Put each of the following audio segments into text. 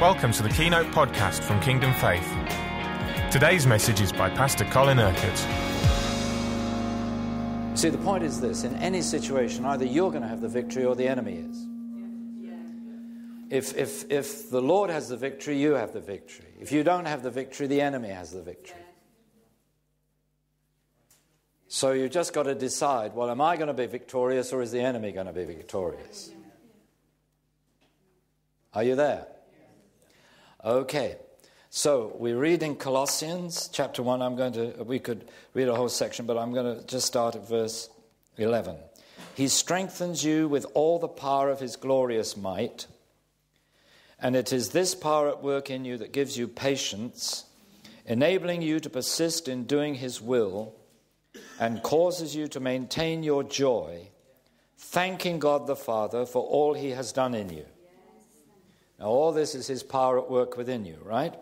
Welcome to the Keynote podcast from Kingdom Faith. Today's message is by Pastor Colin Urquhart. See, the point is this in any situation, either you're going to have the victory or the enemy is. If, if, if the Lord has the victory, you have the victory. If you don't have the victory, the enemy has the victory. So you've just got to decide well, am I going to be victorious or is the enemy going to be victorious? Are you there? Okay. So we read in Colossians chapter 1. I'm going to, we could read a whole section, but I'm going to just start at verse 11. He strengthens you with all the power of his glorious might. And it is this power at work in you that gives you patience, enabling you to persist in doing his will, and causes you to maintain your joy, thanking God the Father for all he has done in you. Now, all this is His power at work within you, right?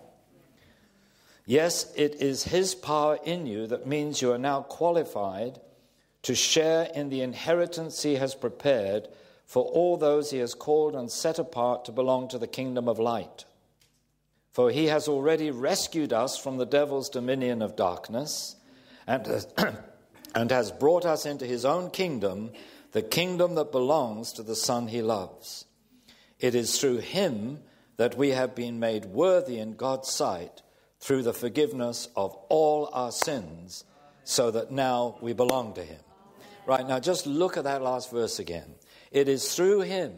Yes, it is His power in you that means you are now qualified to share in the inheritance He has prepared for all those He has called and set apart to belong to the kingdom of light. For He has already rescued us from the devil's dominion of darkness and, and has brought us into His own kingdom, the kingdom that belongs to the Son He loves. It is through him that we have been made worthy in God's sight through the forgiveness of all our sins, so that now we belong to him. Right, now just look at that last verse again. It is through him,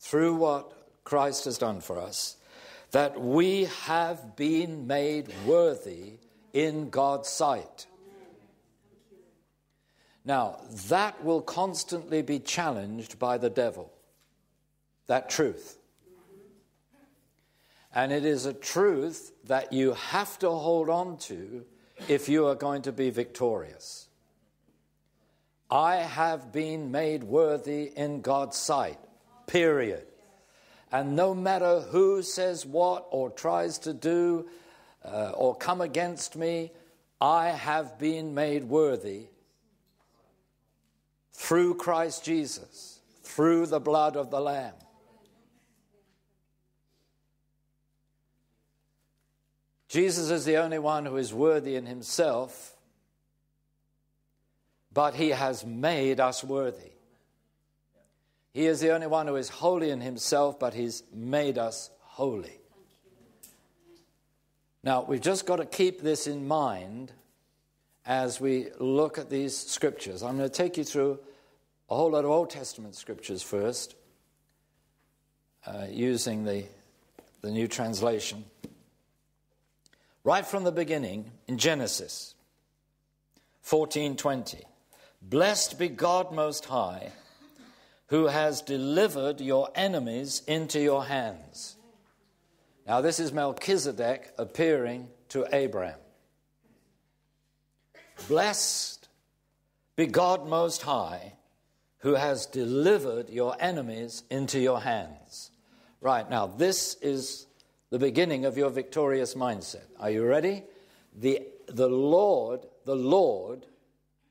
through what Christ has done for us, that we have been made worthy in God's sight. Now, that will constantly be challenged by the devil, that truth. And it is a truth that you have to hold on to if you are going to be victorious. I have been made worthy in God's sight, period. And no matter who says what or tries to do uh, or come against me, I have been made worthy through Christ Jesus, through the blood of the Lamb. Jesus is the only one who is worthy in himself, but he has made us worthy. He is the only one who is holy in himself, but he's made us holy. Now, we've just got to keep this in mind as we look at these scriptures. I'm going to take you through a whole lot of Old Testament scriptures first, uh, using the, the new translation. Right from the beginning, in Genesis 14:20, Blessed be God Most High, who has delivered your enemies into your hands. Now, this is Melchizedek appearing to Abraham. Blessed be God Most High, who has delivered your enemies into your hands. Right, now this is the beginning of your victorious mindset. Are you ready? The, the Lord, the Lord,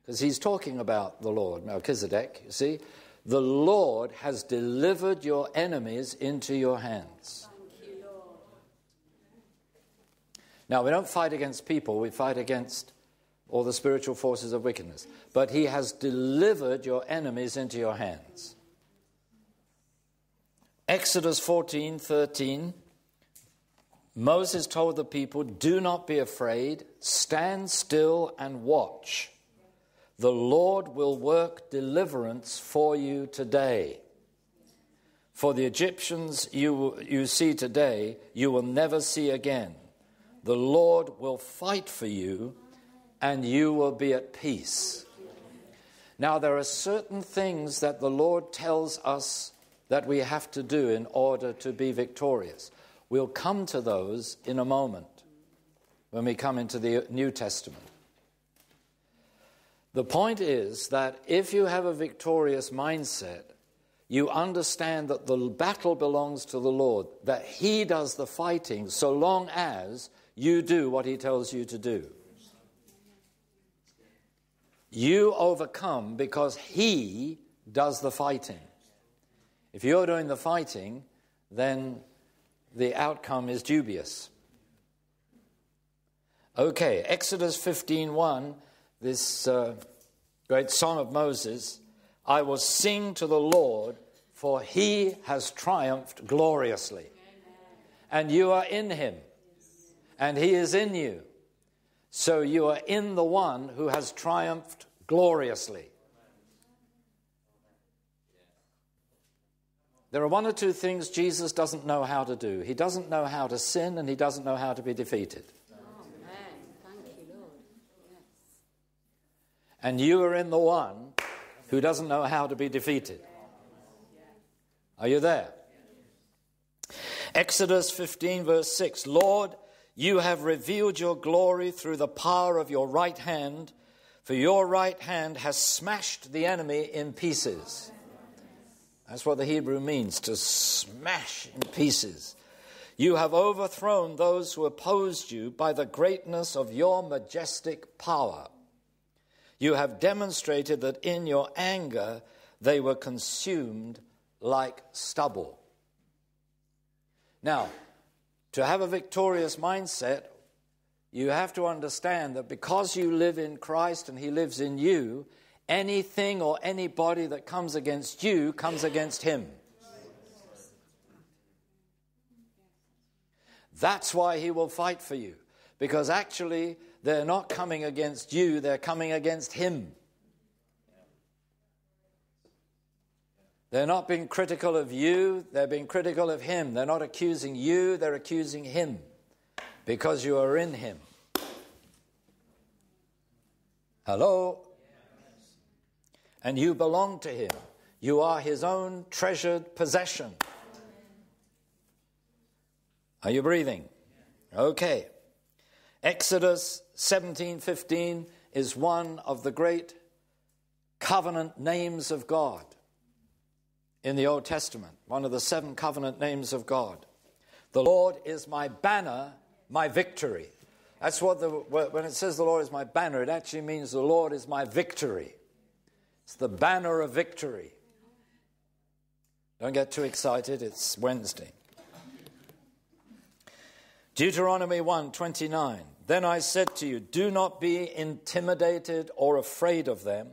because he's talking about the Lord, Melchizedek, you see, the Lord has delivered your enemies into your hands. You, now, we don't fight against people, we fight against or the spiritual forces of wickedness, but he has delivered your enemies into your hands. Exodus 14 13. Moses told the people, Do not be afraid, stand still and watch. The Lord will work deliverance for you today. For the Egyptians you, you see today, you will never see again. The Lord will fight for you and you will be at peace. Now, there are certain things that the Lord tells us that we have to do in order to be victorious. We'll come to those in a moment when we come into the New Testament. The point is that if you have a victorious mindset, you understand that the battle belongs to the Lord, that He does the fighting so long as you do what He tells you to do. You overcome because He does the fighting. If you're doing the fighting, then the outcome is dubious. Okay, Exodus 15:1, this uh, great song of Moses, I will sing to the Lord, for he has triumphed gloriously. And you are in him, and he is in you. So you are in the one who has triumphed gloriously. There are one or two things Jesus doesn't know how to do. He doesn't know how to sin, and he doesn't know how to be defeated. And you are in the one who doesn't know how to be defeated. Are you there? Exodus 15, verse 6 Lord, you have revealed your glory through the power of your right hand, for your right hand has smashed the enemy in pieces. That's what the Hebrew means to smash in pieces. You have overthrown those who opposed you by the greatness of your majestic power. You have demonstrated that in your anger they were consumed like stubble. Now, to have a victorious mindset, you have to understand that because you live in Christ and He lives in you, anything or anybody that comes against you comes against Him. That's why He will fight for you. Because actually, they're not coming against you, they're coming against Him. They're not being critical of you, they're being critical of Him. They're not accusing you, they're accusing Him because you are in Him. Hello? And you belong to Him. You are His own treasured possession. Are you breathing? Okay. Exodus 17:15 is one of the great covenant names of God in the Old Testament, one of the seven covenant names of God. The Lord is my banner, my victory. That's what the, when it says the Lord is my banner, it actually means the Lord is my victory. It's the banner of victory. Don't get too excited, it's Wednesday. Deuteronomy 1:29 Then I said to you do not be intimidated or afraid of them.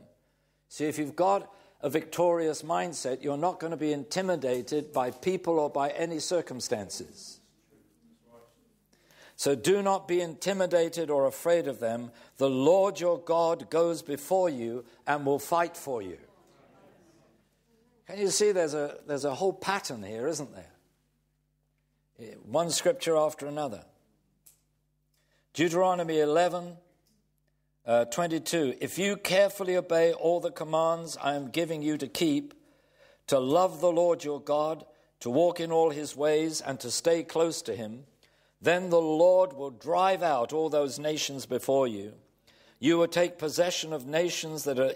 See if you've got a victorious mindset, you're not going to be intimidated by people or by any circumstances. So do not be intimidated or afraid of them. The Lord your God goes before you and will fight for you. Can you see there's a, there's a whole pattern here, isn't there? Eh, one scripture after another. Deuteronomy 11, uh, 22 If you carefully obey all the commands I am giving you to keep, to love the Lord your God, to walk in all his ways, and to stay close to him, then the Lord will drive out all those nations before you. You will take possession of nations that are,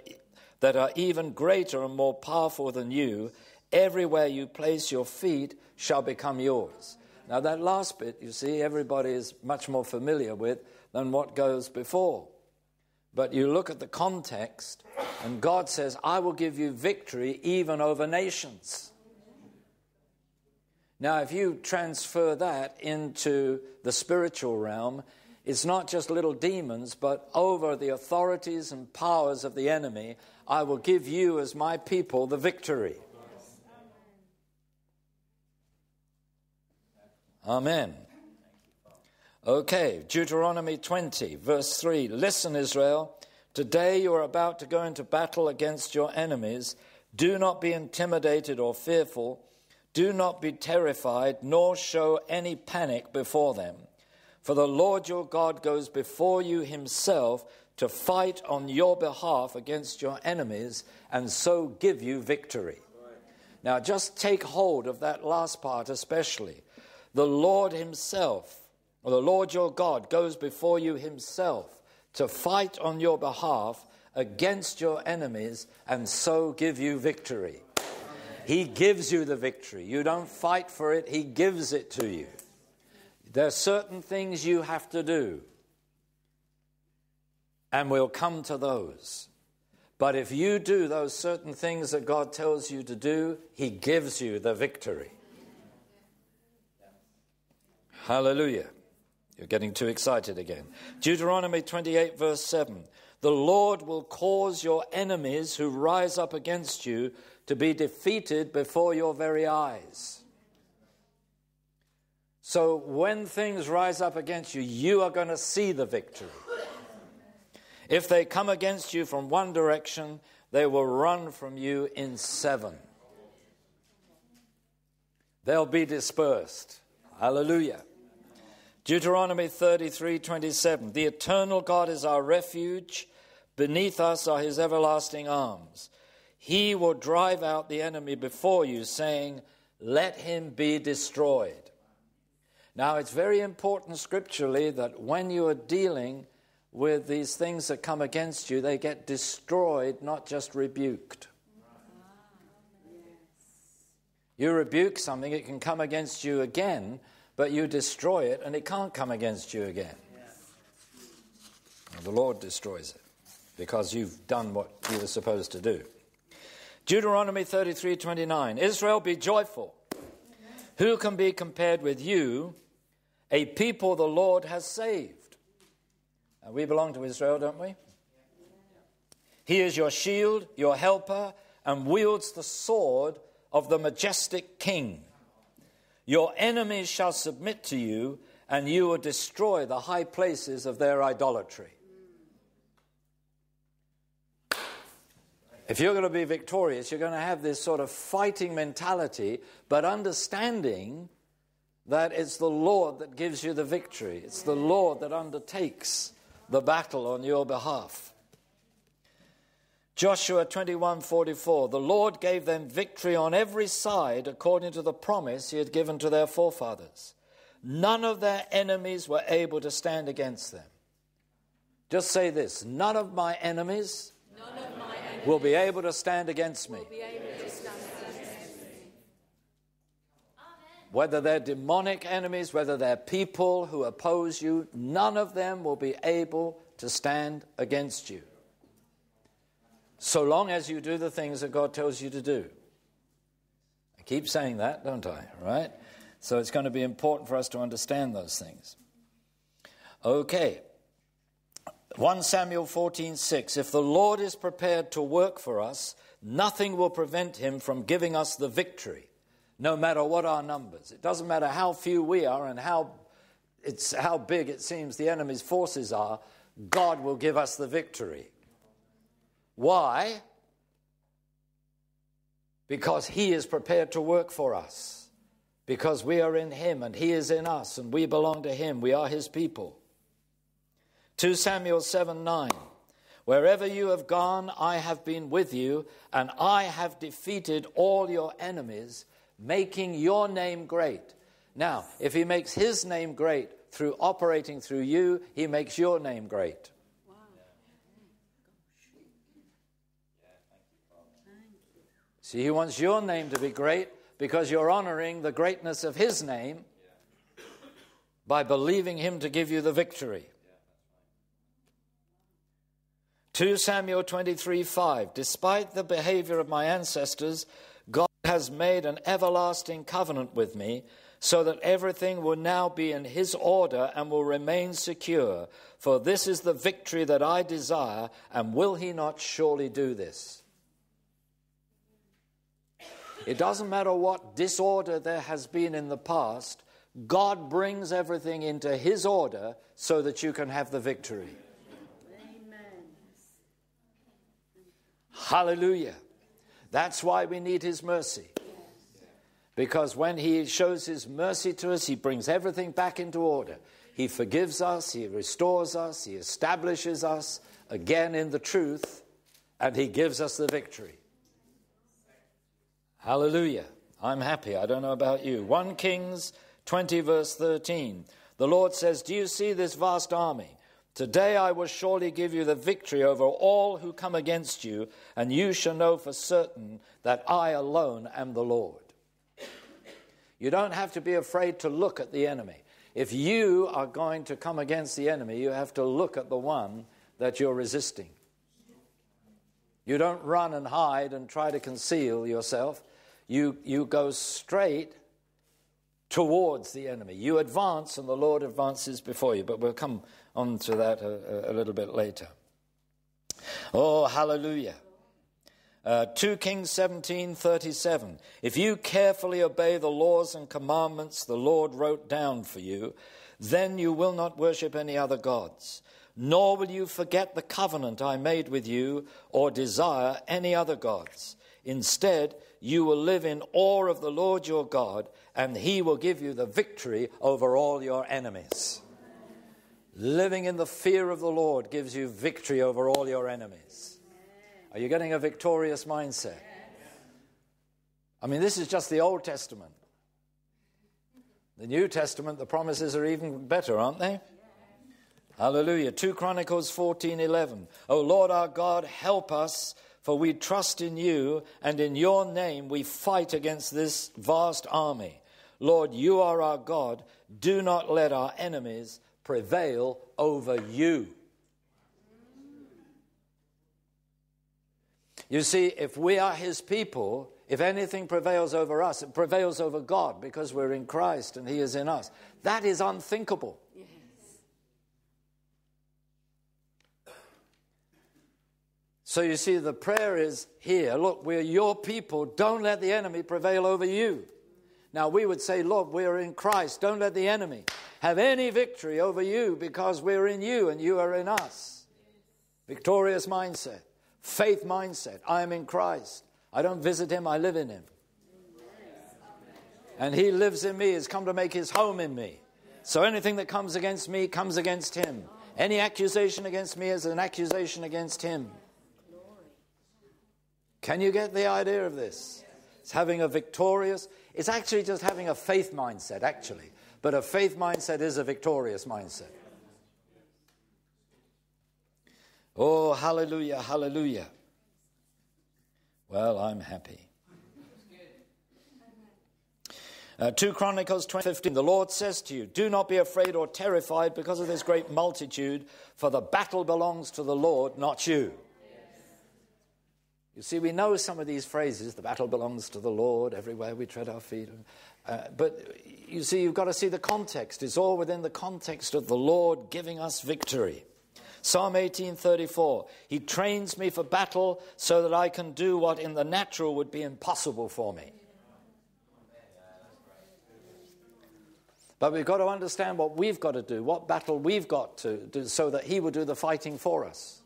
that are even greater and more powerful than you. Everywhere you place your feet shall become yours. Now, that last bit, you see, everybody is much more familiar with than what goes before. But you look at the context, and God says, I will give you victory even over nations. Now, if you transfer that into the spiritual realm, it's not just little demons, but over the authorities and powers of the enemy, I will give you, as my people, the victory. Amen. Okay, Deuteronomy 20, verse 3. Listen, Israel, today you are about to go into battle against your enemies. Do not be intimidated or fearful. Do not be terrified, nor show any panic before them. For the Lord your God goes before you himself to fight on your behalf against your enemies and so give you victory. Now, just take hold of that last part especially. The Lord himself or the Lord your God goes before you himself to fight on your behalf against your enemies and so give you victory. He gives you the victory. You don't fight for it, He gives it to you. There are certain things you have to do, and we'll come to those. But if you do those certain things that God tells you to do, He gives you the victory. Hallelujah. You're getting too excited again. Deuteronomy 28, verse 7. The Lord will cause your enemies who rise up against you to be defeated before your very eyes. So when things rise up against you, you are going to see the victory. If they come against you from one direction, they will run from you in seven. They'll be dispersed. Hallelujah. Deuteronomy 33 27. The eternal God is our refuge. Beneath us are his everlasting arms. He will drive out the enemy before you, saying, Let him be destroyed. Now, it's very important scripturally that when you are dealing with these things that come against you, they get destroyed, not just rebuked. You rebuke something, it can come against you again, but you destroy it and it can't come against you again. The Lord destroys it because you've done what you were supposed to do. Deuteronomy 33 29. Israel, be joyful. Who can be compared with you, a people the Lord has saved? And we belong to Israel, don't we? He is your shield, your helper, and wields the sword of the majestic king. Your enemies shall submit to you, and you will destroy the high places of their idolatry. If you're going to be victorious, you're going to have this sort of fighting mentality, but understanding that it's the Lord that gives you the victory. It's the Lord that undertakes the battle on your behalf. Joshua 21:44 The Lord gave them victory on every side according to the promise he had given to their forefathers. None of their enemies were able to stand against them. Just say this, none of my enemies, of my enemies will be able to stand against me. Whether they're demonic enemies, whether they're people who oppose you, none of them will be able to stand against you so long as you do the things that God tells you to do. I keep saying that, don't I? Right? So it's going to be important for us to understand those things. Okay. 1 Samuel 14:6 If the Lord is prepared to work for us, nothing will prevent him from giving us the victory, no matter what our numbers. It doesn't matter how few we are and how it's how big it seems the enemy's forces are, God will give us the victory. Why? Because He is prepared to work for us. Because we are in Him and He is in us and we belong to Him. We are His people. 2 Samuel 7 9. Wherever you have gone, I have been with you, and I have defeated all your enemies, making your name great. Now, if he makes his name great through operating through you, he makes your name great. See, he wants your name to be great because you're honoring the greatness of his name by believing him to give you the victory. 2 Samuel 23 5. Despite the behavior of my ancestors, God has made an everlasting covenant with me so that everything will now be in his order and will remain secure. For this is the victory that I desire, and will he not surely do this? It doesn't matter what disorder there has been in the past, God brings everything into His order so that you can have the victory. Amen. Hallelujah. That's why we need His mercy. Because when He shows His mercy to us, He brings everything back into order. He forgives us, He restores us, He establishes us again in the truth, and He gives us the victory. Hallelujah. I'm happy. I don't know about you. 1 Kings 20, verse 13. The Lord says, Do you see this vast army? Today I will surely give you the victory over all who come against you, and you shall know for certain that I alone am the Lord. You don't have to be afraid to look at the enemy. If you are going to come against the enemy, you have to look at the one that you're resisting. You don't run and hide and try to conceal yourself. You, you go straight towards the enemy. You advance, and the Lord advances before you. But we'll come on to that a, a little bit later. Oh, hallelujah. Uh, 2 Kings 17 37. If you carefully obey the laws and commandments the Lord wrote down for you, then you will not worship any other gods, nor will you forget the covenant I made with you or desire any other gods. Instead, you will live in awe of the Lord your God, and he will give you the victory over all your enemies. Living in the fear of the Lord gives you victory over all your enemies. Are you getting a victorious mindset? I mean, this is just the Old Testament. The New Testament, the promises are even better, aren't they? Hallelujah. 2 Chronicles 14:11. O Lord our God, help us, for we trust in you, and in your name we fight against this vast army. Lord, you are our God. Do not let our enemies prevail over you. You see, if we are his people, if anything prevails over us, it prevails over God because we're in Christ and he is in us. That is unthinkable. So you see, the prayer is here look, we're your people. Don't let the enemy prevail over you. Now, we would say, Lord, we're in Christ. Don't let the enemy have any victory over you because we're in you and you are in us. Victorious mindset, faith mindset. I am in Christ. I don't visit him, I live in him. And he lives in me, has come to make his home in me. So anything that comes against me comes against him. Any accusation against me is an accusation against him. Can you get the idea of this? It's having a victorious, it's actually just having a faith mindset, actually. But a faith mindset is a victorious mindset. Oh, hallelujah, hallelujah. Well, I'm happy. Uh, 2 Chronicles 15 The Lord says to you, Do not be afraid or terrified because of this great multitude, for the battle belongs to the Lord, not you. You see, we know some of these phrases the battle belongs to the Lord, everywhere we tread our feet. Uh, but you see, you've got to see the context. It's all within the context of the Lord giving us victory. Psalm 18:34 He trains me for battle so that I can do what in the natural would be impossible for me. But we've got to understand what we've got to do, what battle we've got to do so that he will do the fighting for us.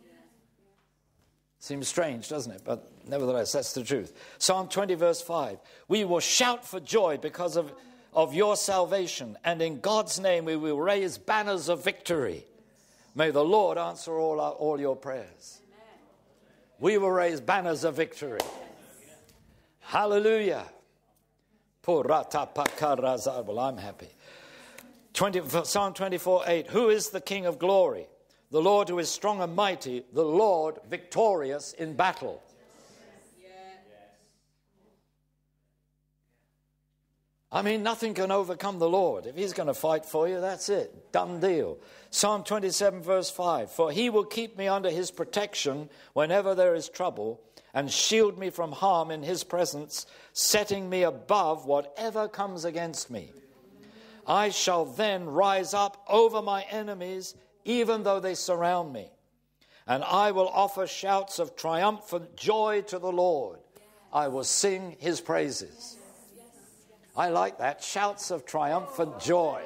Seems strange, doesn't it? But nevertheless, that's the truth. Psalm 20, verse 5 We will shout for joy because of, of your salvation, and in God's name we will raise banners of victory. May the Lord answer all, our, all your prayers. We will raise banners of victory. Hallelujah. Well, I'm happy. 20, Psalm 24, 8 Who is the King of glory? The Lord who is strong and mighty, the Lord victorious in battle. I mean, nothing can overcome the Lord. If He's going to fight for you, that's it. Done deal. Psalm 27, verse 5 For He will keep me under His protection whenever there is trouble, and shield me from harm in His presence, setting me above whatever comes against me. I shall then rise up over my enemies even though they surround me. And I will offer shouts of triumphant joy to the Lord. I will sing his praises. I like that. Shouts of triumphant joy.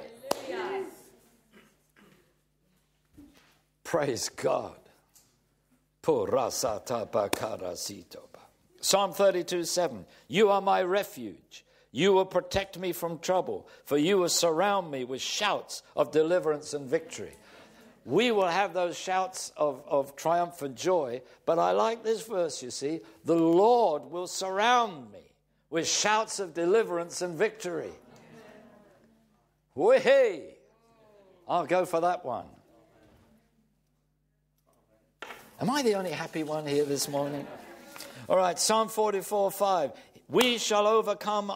Praise God. Psalm 32 7. You are my refuge. You will protect me from trouble, for you will surround me with shouts of deliverance and victory we will have those shouts of, of triumphant joy. But I like this verse, you see. The Lord will surround me with shouts of deliverance and victory. Way! I'll go for that one. Am I the only happy one here this morning? All right, Psalm 44 5. We shall overcome.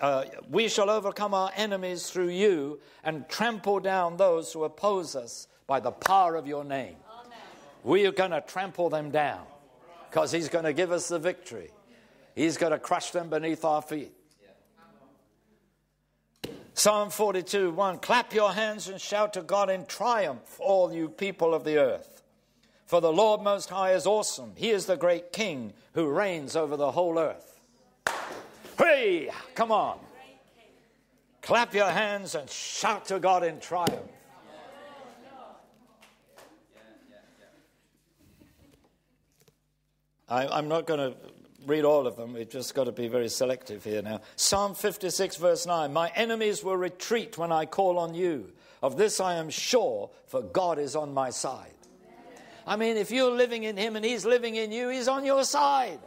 Uh, we shall overcome our enemies through you and trample down those who oppose us by the power of your name. Amen. We are going to trample them down. because He's going to give us the victory. He's going to crush them beneath our feet. Psalm 42 1 Clap your hands and shout to God in triumph, all you people of the earth. For the Lord Most High is awesome. He is the great King who reigns over the whole earth. Hey, come on. Clap your hands and shout to God in triumph. I, am not going to read all of them. We've just got to be very selective here now. Psalm 56, verse 9 My enemies will retreat when I call on you. Of this I am sure, for God is on my side. I mean, if you're living in Him and He's living in you, He's on your side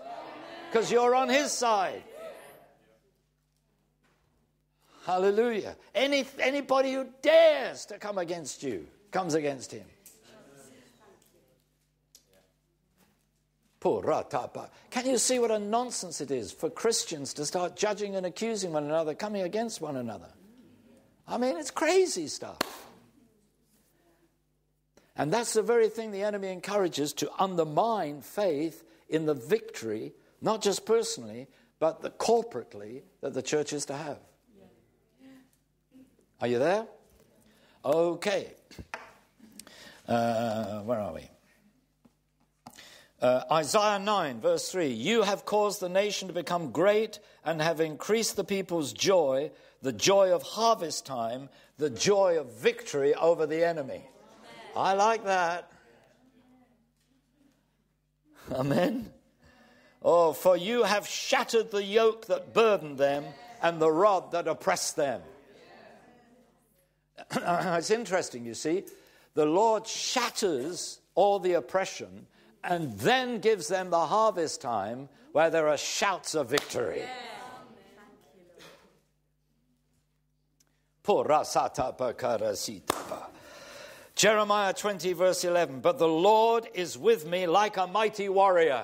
because you're on His side. Hallelujah. Any, anybody who dares to come against you comes against Him. Can you see what a nonsense it is for Christians to start judging and accusing one another, coming against one another? I mean, it's crazy stuff. And that's the very thing the enemy encourages to undermine faith in the victory, not just personally, but the corporately that the church is to have. Are you there? Okay. Uh, where are we? Uh, Isaiah 9, verse 3 You have caused the nation to become great and have increased the people's joy, the joy of harvest time, the joy of victory over the enemy. I like that. Amen. Oh, for you have shattered the yoke that burdened them and the rod that oppressed them. it's interesting, you see. The Lord shatters all the oppression and then gives them the harvest time where there are shouts of victory. Jeremiah 20, verse 11. But the Lord is with me like a mighty warrior.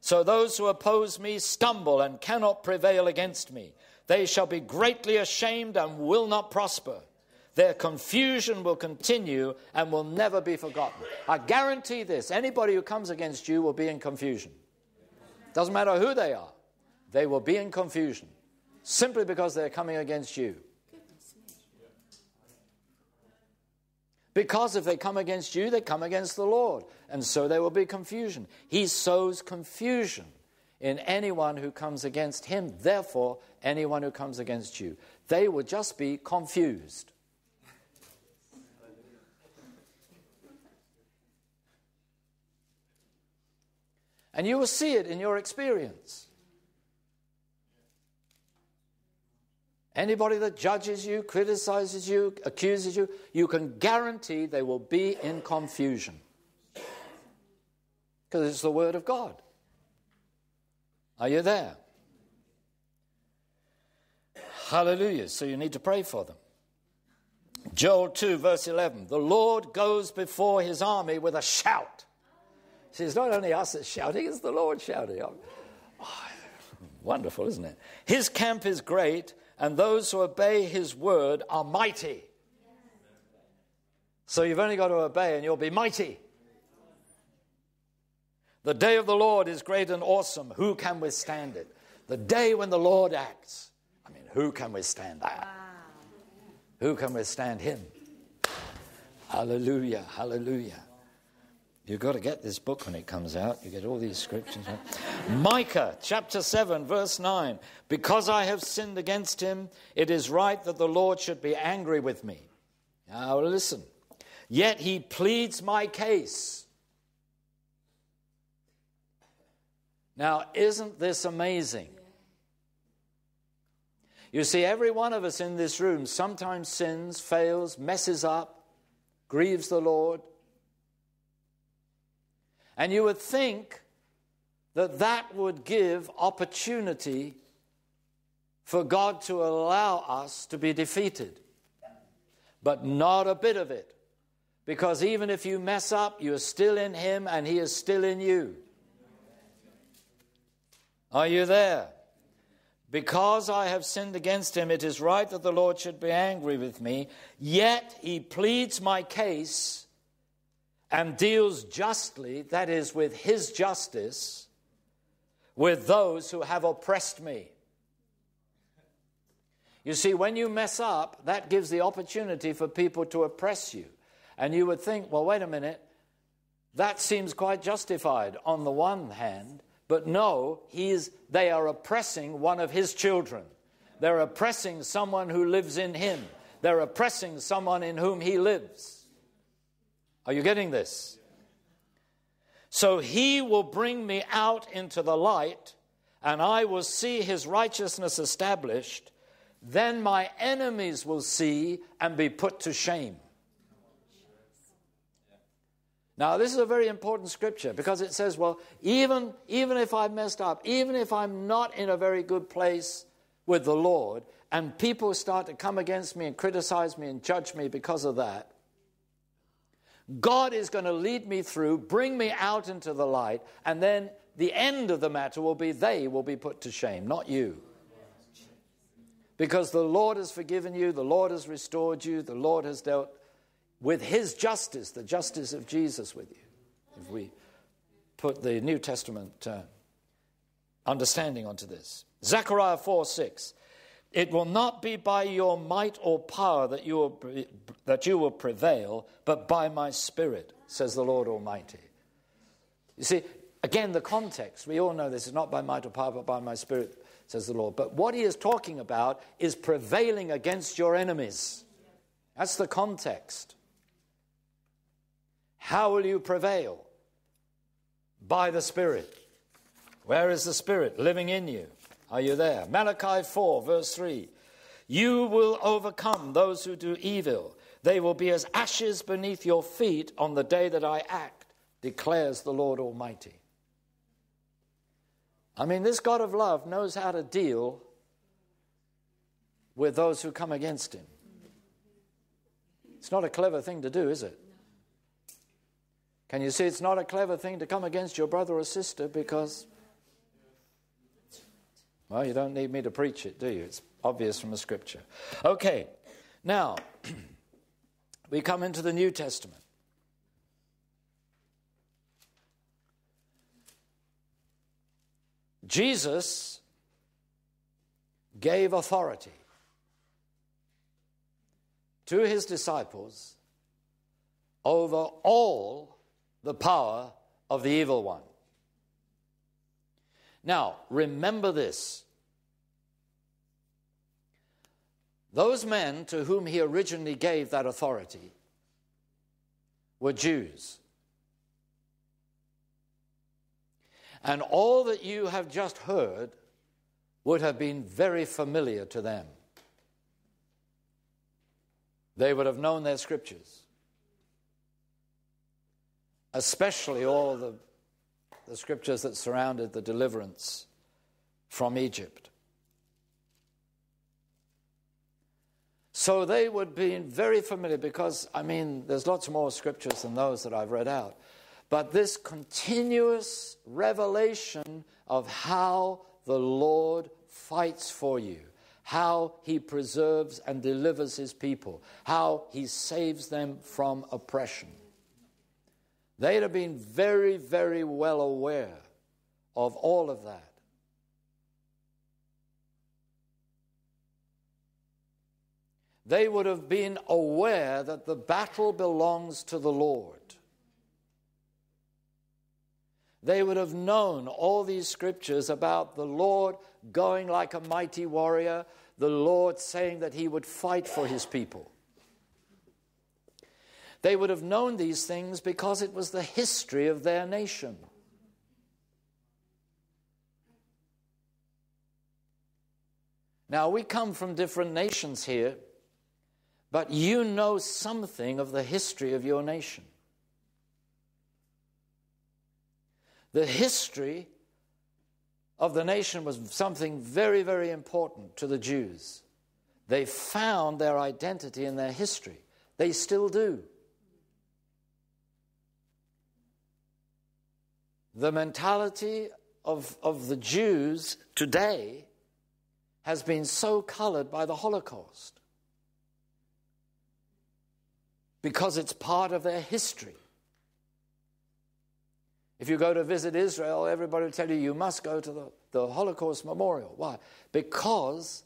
So those who oppose me stumble and cannot prevail against me. They shall be greatly ashamed and will not prosper. Their confusion will continue and will never be forgotten. I guarantee this anybody who comes against you will be in confusion. Doesn't matter who they are, they will be in confusion simply because they're coming against you. Because if they come against you, they come against the Lord. And so there will be confusion. He sows confusion in anyone who comes against him. Therefore, anyone who comes against you. They will just be confused. And you will see it in your experience. Anybody that judges you, criticizes you, accuses you, you can guarantee they will be in confusion. Because it's the Word of God. Are you there? Hallelujah. So you need to pray for them. Joel 2, verse 11 The Lord goes before his army with a shout See, it's not only us that's shouting, it's the Lord shouting. Oh, wonderful, isn't it? His camp is great, and those who obey his word are mighty. So you've only got to obey, and you'll be mighty. The day of the Lord is great and awesome. Who can withstand it? The day when the Lord acts. I mean, who can withstand that? Wow. Who can withstand him? Hallelujah, hallelujah. You've got to get this book when it comes out. You get all these scriptures. Micah chapter 7, verse 9. Because I have sinned against him, it is right that the Lord should be angry with me. Now listen. Yet he pleads my case. Now, isn't this amazing? You see, every one of us in this room sometimes sins, fails, messes up, grieves the Lord. And you would think that that would give opportunity for God to allow us to be defeated. But not a bit of it. Because even if you mess up, you're still in Him and He is still in you. Are you there? Because I have sinned against him, it is right that the Lord should be angry with me. Yet he pleads my case and deals justly, that is, with his justice, with those who have oppressed me. You see, when you mess up, that gives the opportunity for people to oppress you. And you would think, well, wait a minute, that seems quite justified on the one hand, but no, he's, they are oppressing one of his children. They're oppressing someone who lives in him. They're oppressing someone in whom he lives. Are you getting this? So he will bring me out into the light, and I will see his righteousness established. Then my enemies will see and be put to shame. Now, this is a very important scripture because it says, well, even, even if I've messed up, even if I'm not in a very good place with the Lord, and people start to come against me and criticize me and judge me because of that, God is going to lead me through, bring me out into the light, and then the end of the matter will be they will be put to shame, not you. Because the Lord has forgiven you, the Lord has restored you, the Lord has dealt with his justice, the justice of Jesus with you. If we put the New Testament uh, understanding onto this. Zechariah 4 6. It will not be by your might or power that you, will, that you will prevail, but by my spirit, says the Lord Almighty. You see, again, the context, we all know this is not by might or power, but by my spirit, says the Lord. But what he is talking about is prevailing against your enemies. That's the context. How will you prevail? By the Spirit. Where is the Spirit? Living in you. Are you there? Malachi 4, verse 3. You will overcome those who do evil. They will be as ashes beneath your feet on the day that I act, declares the Lord Almighty. I mean, this God of love knows how to deal with those who come against him. It's not a clever thing to do, is it? Can you see it's not a clever thing to come against your brother or sister because, well, you don't need me to preach it, do you? It's obvious from the scripture. Okay, now we come into the New Testament. Jesus gave authority to his disciples over all the power of the evil one. Now, remember this. Those men to whom he originally gave that authority were Jews. And all that you have just heard would have been very familiar to them. They would have known their scriptures especially all the, the scriptures that surrounded the deliverance from Egypt. So they would be very familiar because, I mean, there's lots more scriptures than those that I've read out. But this continuous revelation of how the Lord fights for you, how he preserves and delivers his people, how he saves them from oppression. They'd have been very, very well aware of all of that. They would have been aware that the battle belongs to the Lord. They would have known all these scriptures about the Lord going like a mighty warrior, the Lord saying that he would fight for his people. They would have known these things because it was the history of their nation. Now, we come from different nations here, but you know something of the history of your nation. The history of the nation was something very, very important to the Jews. They found their identity in their history. They still do. The mentality of, of the Jews today has been so colored by the Holocaust because it's part of their history. If you go to visit Israel, everybody will tell you you must go to the, the Holocaust Memorial. Why? Because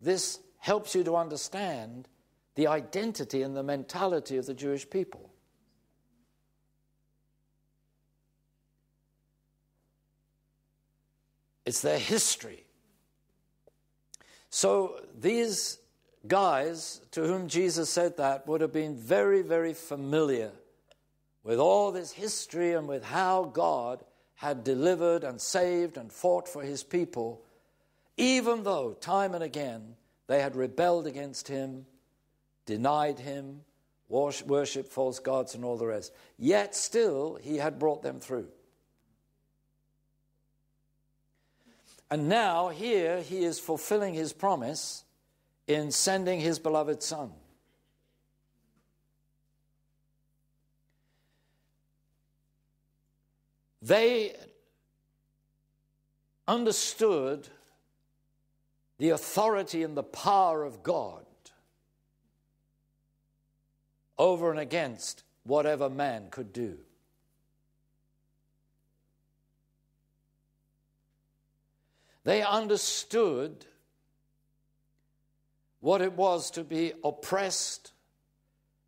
this helps you to understand the identity and the mentality of the Jewish people. It's their history. So these guys to whom Jesus said that would have been very, very familiar with all this history and with how God had delivered and saved and fought for his people, even though time and again they had rebelled against him, denied him, worshipped false gods, and all the rest. Yet still, he had brought them through. And now, here, he is fulfilling his promise in sending his beloved Son. They understood the authority and the power of God over and against whatever man could do. They understood what it was to be oppressed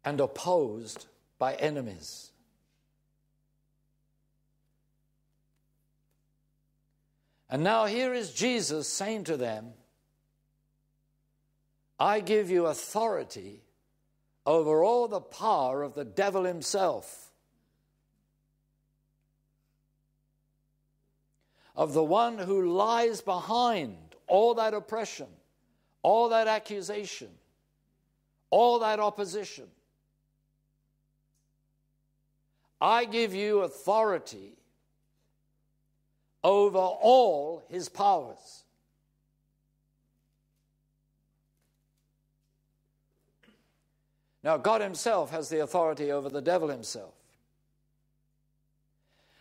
and opposed by enemies. And now here is Jesus saying to them, I give you authority over all the power of the devil himself, of the one who lies behind all that oppression all that accusation, all that opposition. I give you authority over all his powers. Now, God Himself has the authority over the devil himself.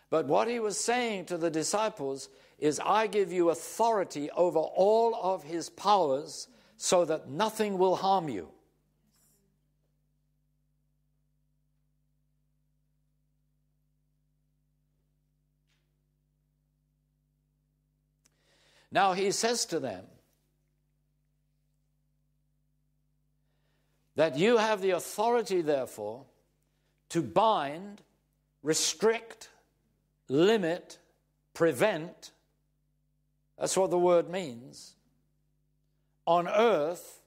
But what He was saying to the disciples is, I give you authority over all of his powers so that nothing will harm you. Now he says to them that you have the authority, therefore, to bind, restrict, limit, prevent. That's what the word means on earth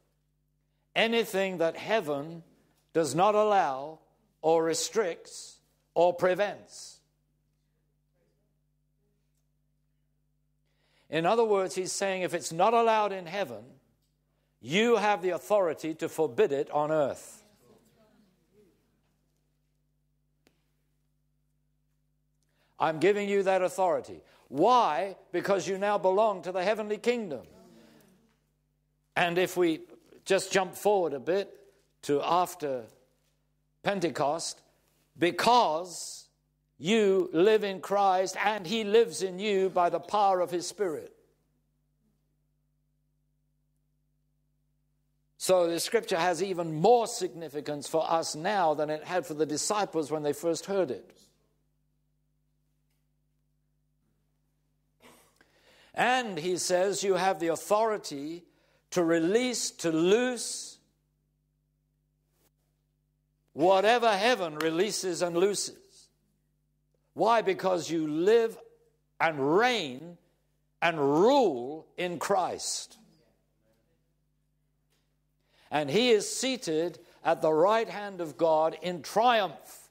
anything that heaven does not allow or restricts or prevents. In other words, he's saying if it's not allowed in heaven, you have the authority to forbid it on earth. I'm giving you that authority. Why? Because you now belong to the heavenly kingdom. And if we just jump forward a bit to after Pentecost, because you live in Christ and He lives in you by the power of His Spirit. So the scripture has even more significance for us now than it had for the disciples when they first heard it. And he says, You have the authority to release, to loose whatever heaven releases and looses. Why? Because you live and reign and rule in Christ. And he is seated at the right hand of God in triumph.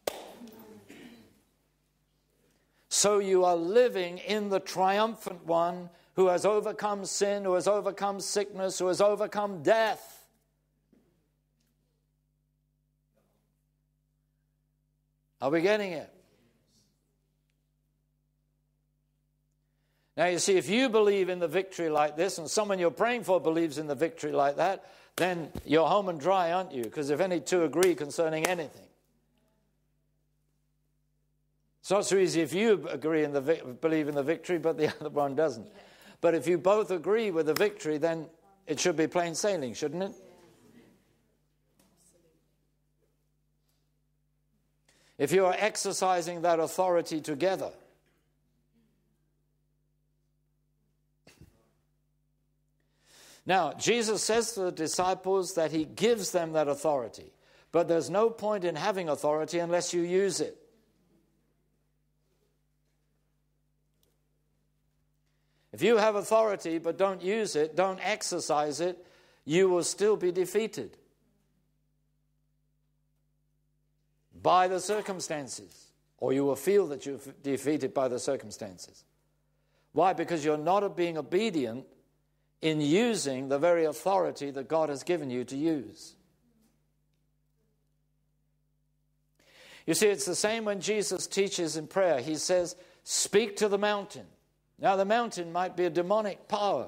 So you are living in the triumphant one who has overcome sin, who has overcome sickness, who has overcome death. Are we getting it? Now, you see, if you believe in the victory like this, and someone you're praying for believes in the victory like that, then you're home and dry, aren't you? Because if any two agree concerning anything, it's not so easy if you agree in the believe in the victory, but the other one doesn't. But if you both agree with the victory, then it should be plain sailing, shouldn't it? If you are exercising that authority together, Now, Jesus says to the disciples that he gives them that authority, but there's no point in having authority unless you use it. If you have authority but don't use it, don't exercise it, you will still be defeated by the circumstances, or you will feel that you're defeated by the circumstances. Why? Because you're not being obedient in using the very authority that God has given you to use. You see, it's the same when Jesus teaches in prayer. He says, Speak to the mountain. Now, the mountain might be a demonic power,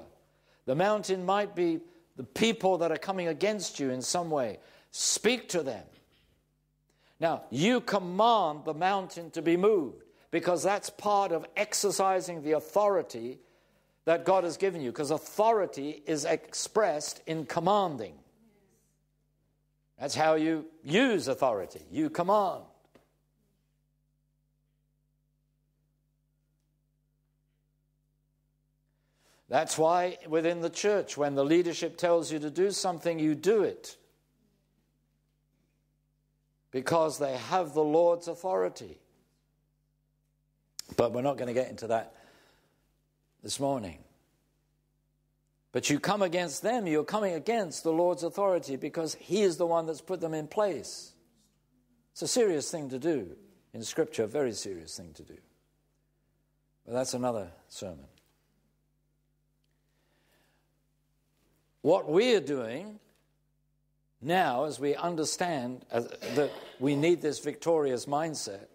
the mountain might be the people that are coming against you in some way. Speak to them. Now, you command the mountain to be moved because that's part of exercising the authority that God has given you, because authority is expressed in commanding. That's how you use authority. You command. That's why within the church, when the leadership tells you to do something, you do it. Because they have the Lord's authority. But we're not going to get into that this morning. But you come against them, you're coming against the Lord's authority because He is the one that's put them in place. It's a serious thing to do in Scripture, a very serious thing to do. But that's another sermon. What we're doing now, as we understand that we need this victorious mindset,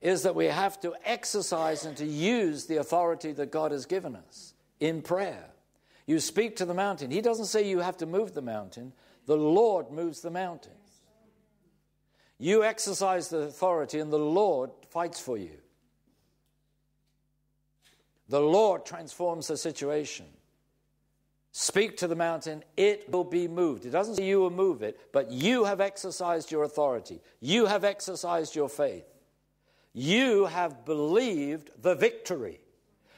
is that we have to exercise and to use the authority that God has given us in prayer. You speak to the mountain. He doesn't say you have to move the mountain, the Lord moves the mountain. You exercise the authority, and the Lord fights for you. The Lord transforms the situation. Speak to the mountain, it will be moved. It doesn't say you will move it, but you have exercised your authority. You have exercised your faith. You have believed the victory.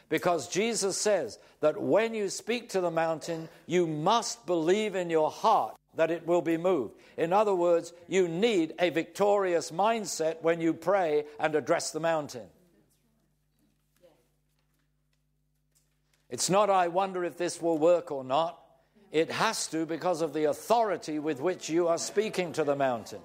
Because Jesus says that when you speak to the mountain, you must believe in your heart that it will be moved. In other words, you need a victorious mindset when you pray and address the mountain. It's not, I wonder if this will work or not. It has to because of the authority with which you are speaking to the mountain.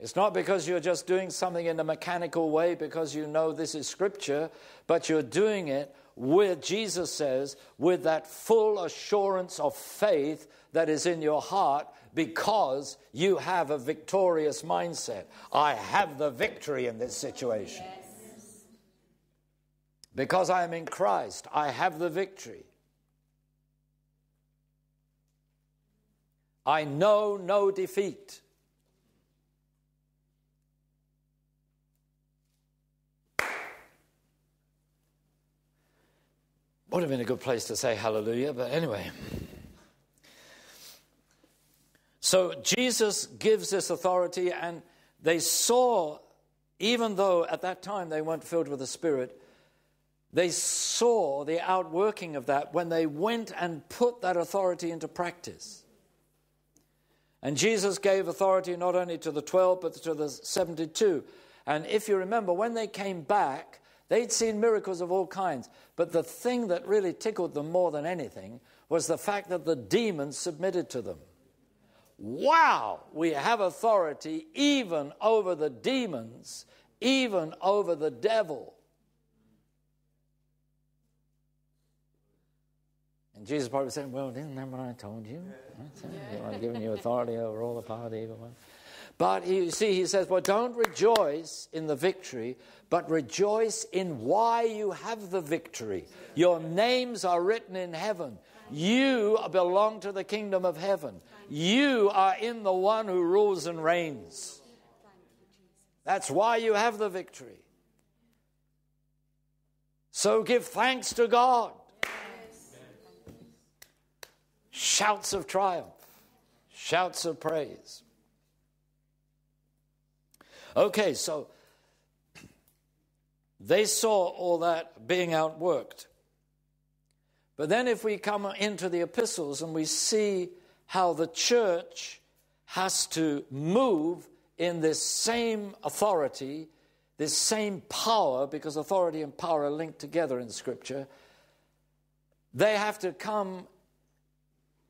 It's not because you're just doing something in a mechanical way because you know this is scripture, but you're doing it with, Jesus says, with that full assurance of faith that is in your heart because you have a victorious mindset. I have the victory in this situation. Yes. Because I am in Christ, I have the victory. I know no defeat. Would have been a good place to say hallelujah, but anyway. So Jesus gives this authority, and they saw, even though at that time they weren't filled with the Spirit, they saw the outworking of that when they went and put that authority into practice. And Jesus gave authority not only to the 12, but to the 72. And if you remember, when they came back, they'd seen miracles of all kinds. But the thing that really tickled them more than anything was the fact that the demons submitted to them. Wow, we have authority even over the demons, even over the devil. And Jesus probably said, Well, didn't that what I told you? I've given you authority over all the power of the evil one. But you see, he says, Well, don't rejoice in the victory, but rejoice in why you have the victory. Your names are written in heaven. You belong to the kingdom of heaven. You are in the one who rules and reigns. That's why you have the victory. So give thanks to God shouts of triumph, shouts of praise. Okay, so They saw all that being outworked. But then, if we come into the epistles and we see how the church has to move in this same authority, this same power, because authority and power are linked together in Scripture, they have to come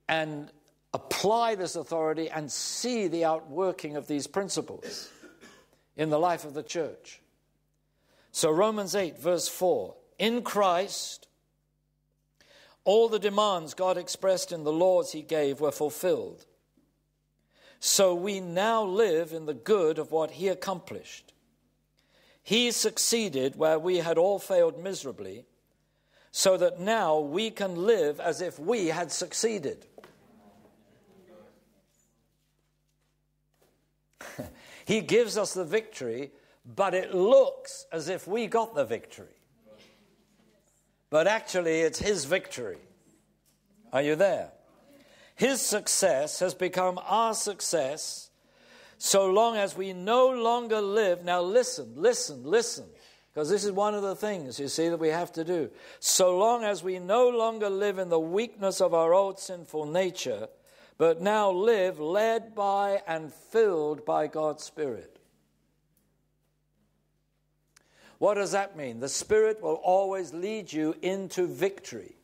and apply this authority and see the outworking of these principles in the life of the church. So, Romans 8, verse 4 In Christ, all the demands God expressed in the laws he gave were fulfilled. So we now live in the good of what he accomplished. He succeeded where we had all failed miserably, so that now we can live as if we had succeeded. he gives us the victory, but it looks as if we got the victory. But actually, it's his victory. Are you there? His success has become our success so long as we no longer live. Now, listen, listen, listen, because this is one of the things you see that we have to do. So long as we no longer live in the weakness of our old sinful nature, but now live led by and filled by God's Spirit. What does that mean? The Spirit will always lead you into victory.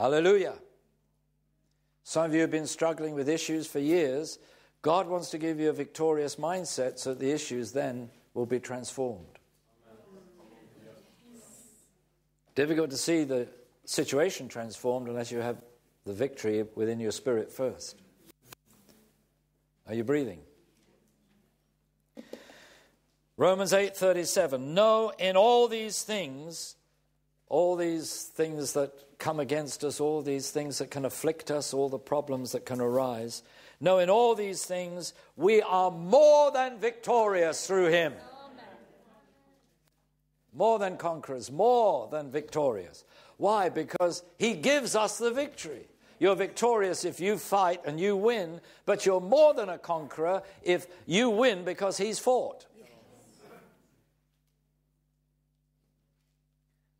Hallelujah. Some of you have been struggling with issues for years. God wants to give you a victorious mindset so that the issues then will be transformed. Difficult to see the situation transformed unless you have the victory within your spirit first. Are you breathing? Romans 8:37 No in all these things all these things that come against us, all these things that can afflict us, all the problems that can arise. No, in all these things, we are more than victorious through Him. More than conquerors, more than victorious. Why? Because He gives us the victory. You're victorious if you fight and you win, but you're more than a conqueror if you win because He's fought.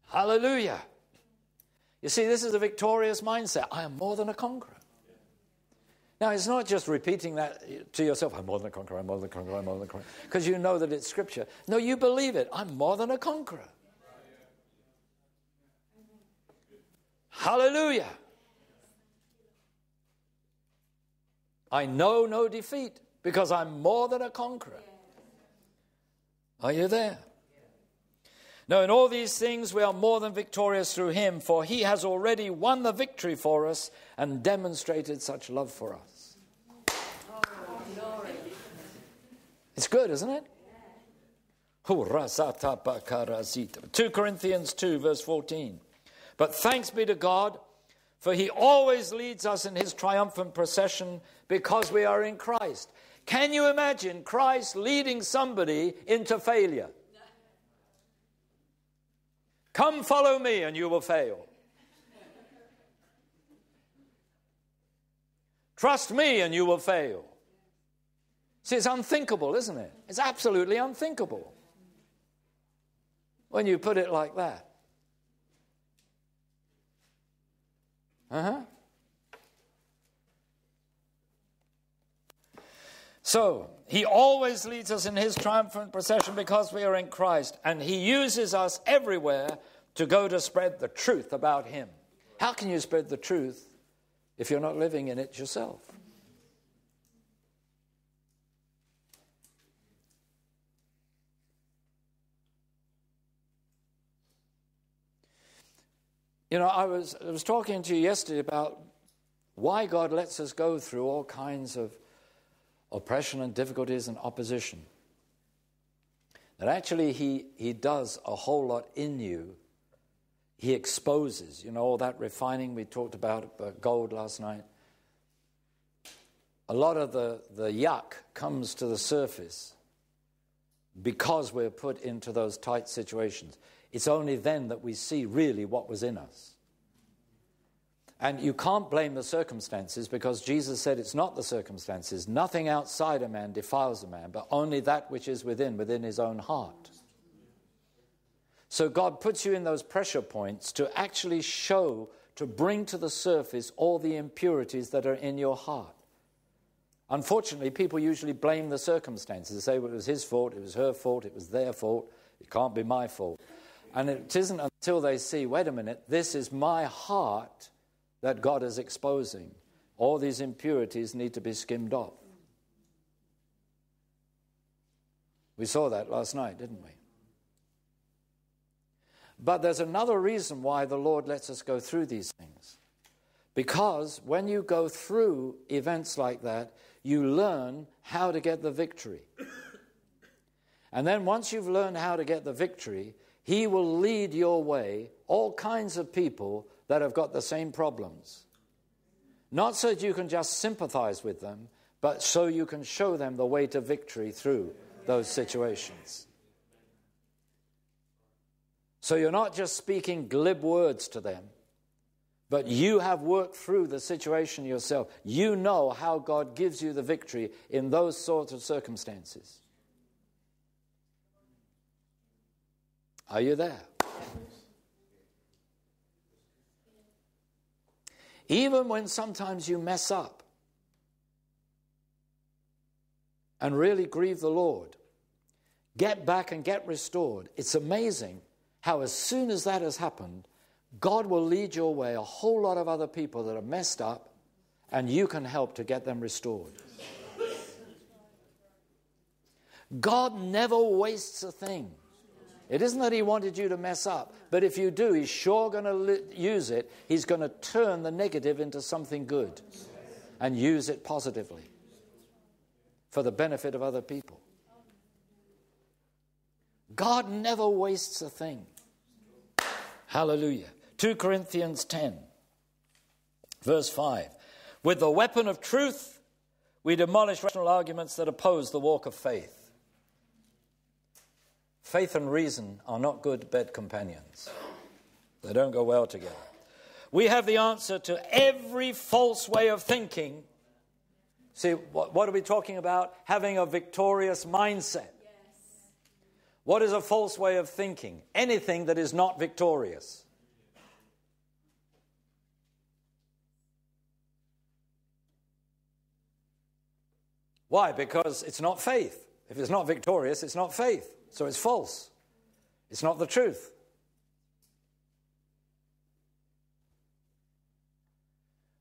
Hallelujah. You see, this is a victorious mindset. I am more than a conqueror. Now, it's not just repeating that to yourself, I'm more than a conqueror, I'm more than a conqueror, I'm more than a conqueror, because you know that it's scripture. No, you believe it. I'm more than a conqueror. Hallelujah. I know no defeat because I'm more than a conqueror. Are you there? No, in all these things we are more than victorious through him, for he has already won the victory for us and demonstrated such love for us. It's good, isn't it? 2 Corinthians 2, verse 14. But thanks be to God, for he always leads us in his triumphant procession because we are in Christ. Can you imagine Christ leading somebody into failure? Come follow me and you will fail. Trust me and you will fail. See, it's unthinkable, isn't it? It's absolutely unthinkable when you put it like that. Uh huh. So, he always leads us in his triumphant procession because we are in Christ, and he uses us everywhere to go to spread the truth about him. How can you spread the truth if you're not living in it yourself? You know, I was, I was talking to you yesterday about why God lets us go through all kinds of oppression and difficulties and opposition. That actually he, he does a whole lot in you. He exposes, you know, all that refining we talked about, about gold last night. A lot of the, the yuck comes to the surface because we're put into those tight situations. It's only then that we see really what was in us. And you can't blame the circumstances because Jesus said it's not the circumstances. Nothing outside a man defiles a man, but only that which is within, within his own heart. So God puts you in those pressure points to actually show, to bring to the surface all the impurities that are in your heart. Unfortunately, people usually blame the circumstances. They say well, it was his fault, it was her fault, it was their fault, it can't be my fault. And it isn't until they see, wait a minute, this is my heart that God is exposing. All these impurities need to be skimmed off. We saw that last night, didn't we? But there's another reason why the Lord lets us go through these things. Because when you go through events like that, you learn how to get the victory. And then once you've learned how to get the victory, He will lead your way all kinds of people that have got the same problems. Not so that you can just sympathize with them, but so you can show them the way to victory through those situations. So you're not just speaking glib words to them, but you have worked through the situation yourself. You know how God gives you the victory in those sorts of circumstances. Are you there? Even when sometimes you mess up and really grieve the Lord, get back and get restored. It's amazing how, as soon as that has happened, God will lead your way a whole lot of other people that are messed up, and you can help to get them restored. God never wastes a thing. It isn't that he wanted you to mess up, but if you do, he's sure going to li- use it. He's going to turn the negative into something good and use it positively for the benefit of other people. God never wastes a thing. Hallelujah. 2 Corinthians 10, verse 5. With the weapon of truth, we demolish rational arguments that oppose the walk of faith. Faith and reason are not good bed companions, they don't go well together. We have the answer to every false way of thinking. See, what, what are we talking about? Having a victorious mindset. Yes. What is a false way of thinking? Anything that is not victorious. Why? Because it's not faith. If it's not victorious, it's not faith. So it's false. It's not the truth.